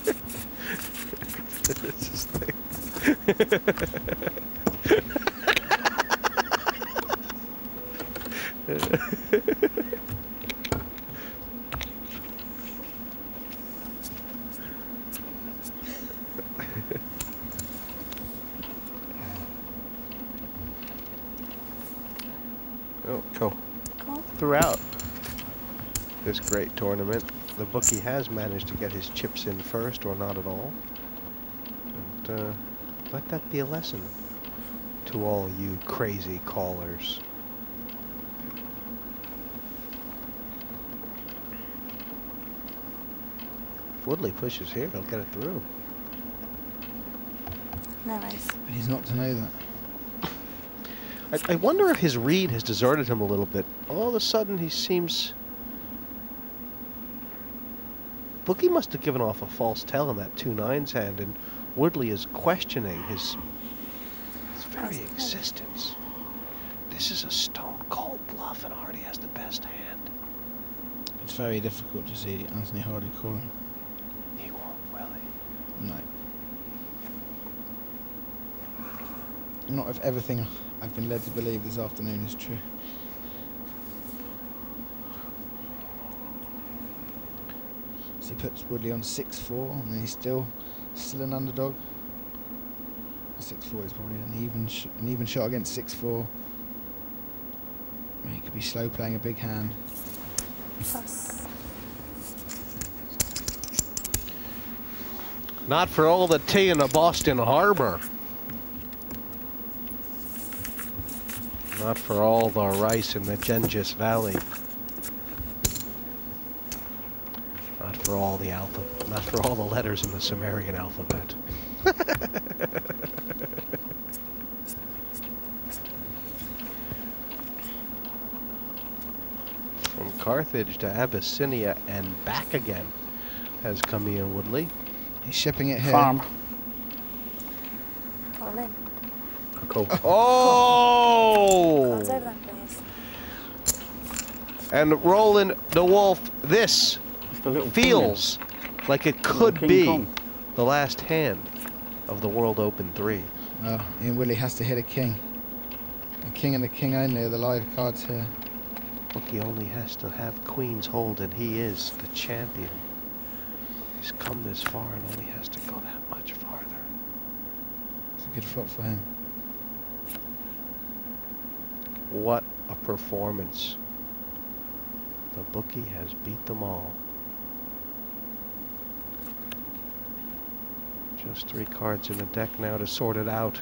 Speaker 2: his thing. oh,
Speaker 6: Cool.
Speaker 9: Cool.
Speaker 2: throughout this great tournament, the bookie has managed to get his chips in first or not at all. And uh, let that be a lesson to all you crazy callers. If Woodley pushes here, he'll get it through.
Speaker 9: No raise.
Speaker 3: But he's not to know that.
Speaker 2: I, I wonder if his read has deserted him a little bit. All of a sudden, he seems. Bookie must have given off a false tell in that two nines hand, and Woodley is questioning his, his very existence. This is a stone cold bluff, and Hardy has the best hand.
Speaker 3: It's very difficult to see Anthony Hardy calling.
Speaker 2: He won't, will he?
Speaker 3: No. Not if everything I've been led to believe this afternoon is true. So he puts Woodley on 6-4 and then he's still still an underdog. 6-4 is probably an even sh an even shot against 6-4. He could be slow playing a big hand.
Speaker 9: Plus.
Speaker 2: Not for all the tea in the Boston Harbor. Not for all the rice in the Ganges Valley. Not for all the alpha. Not for all the letters in the Sumerian alphabet. From Carthage to Abyssinia and back again has Camille Woodley.
Speaker 3: He's shipping it here.
Speaker 6: Farm.
Speaker 9: All in.
Speaker 6: Cool.
Speaker 2: Oh!
Speaker 9: Cards over that, please.
Speaker 2: And Roland De Wolfe, this
Speaker 6: Just a little
Speaker 2: feels like it could be
Speaker 6: Kong.
Speaker 2: the last hand of the World Open 3.
Speaker 3: Oh, Ian Woodley has to hit a king. A king and a king only are the live cards here.
Speaker 2: Bookie only has to have Queen's hold, and he is the champion. He's come this far and only has to go that much farther.
Speaker 3: It's a good flop for him.
Speaker 2: What a performance. The bookie has beat them all. Just three cards in the deck now to sort it out.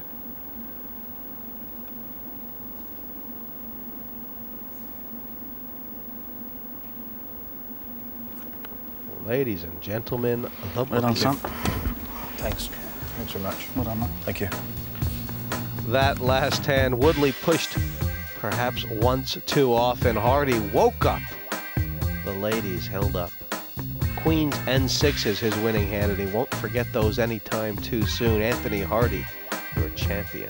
Speaker 2: Ladies and gentlemen, the
Speaker 6: Well done,
Speaker 2: bookie.
Speaker 6: son.
Speaker 10: Thanks. Thanks very much.
Speaker 6: Well done, mate.
Speaker 10: Thank you.
Speaker 2: That last hand, Woodley pushed perhaps once too often. Hardy woke up. The ladies held up. Queens and sixes his winning hand, and he won't forget those anytime too soon. Anthony Hardy, your champion.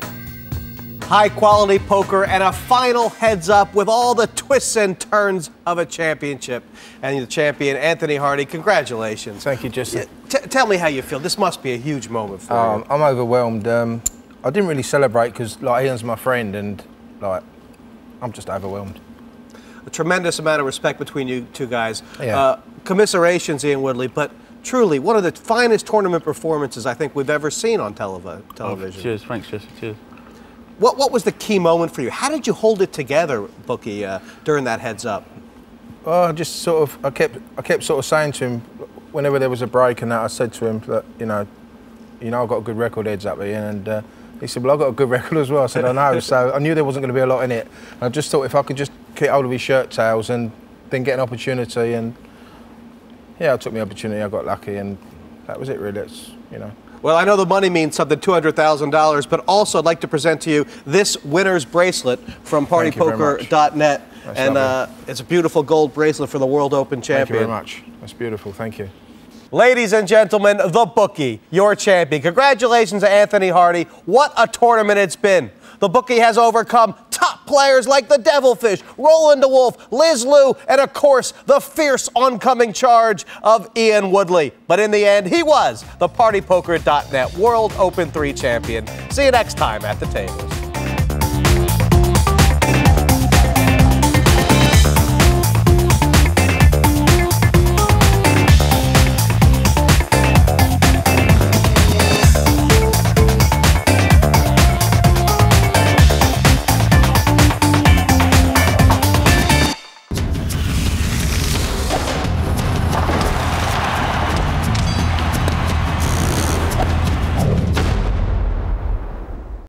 Speaker 2: high quality poker, and a final heads up with all the twists and turns of a championship. And the champion, Anthony Hardy, congratulations.
Speaker 10: Thank you, Justin.
Speaker 2: T- tell me how you feel. This must be a huge moment for
Speaker 10: Um,
Speaker 2: you.
Speaker 10: I'm overwhelmed. Um, I didn't really celebrate because like Ian's my friend, and like I'm just overwhelmed.
Speaker 2: A tremendous amount of respect between you two guys.
Speaker 10: Yeah.
Speaker 2: Uh, commiserations, Ian Woodley, but truly one of the finest tournament performances I think we've ever seen on televi- television.
Speaker 6: Oh, cheers, thanks, Jesse. Cheers.
Speaker 2: What, what was the key moment for you? How did you hold it together, Bookie, uh, during that heads up?
Speaker 10: Well, I just sort of, I kept, I kept sort of saying to him, whenever there was a break and that, I said to him that, you know, you know, I've got a good record heads up here, and uh, he said, well, I've got a good record as well. I said, I know. so I knew there wasn't going to be a lot in it. And I just thought if I could just keep hold of his shirt tails and then get an opportunity, and yeah, I took my opportunity. I got lucky, and that was it. Really, it's you know.
Speaker 2: Well, I know the money means something, $200,000, but also I'd like to present to you this winner's bracelet from
Speaker 10: Thank you very much.
Speaker 2: partypoker.net. And uh, it's a beautiful gold bracelet for the World Open champion.
Speaker 10: Thank you very much. That's beautiful. Thank you.
Speaker 2: Ladies and gentlemen, the bookie, your champion. Congratulations to Anthony Hardy. What a tournament it's been. The bookie has overcome top players like the Devilfish, Roland De Wolfe, Liz Lieu, and of course, the fierce oncoming charge of Ian Woodley. But in the end, he was the PartyPoker.net World Open 3 champion. See you next time at the tables.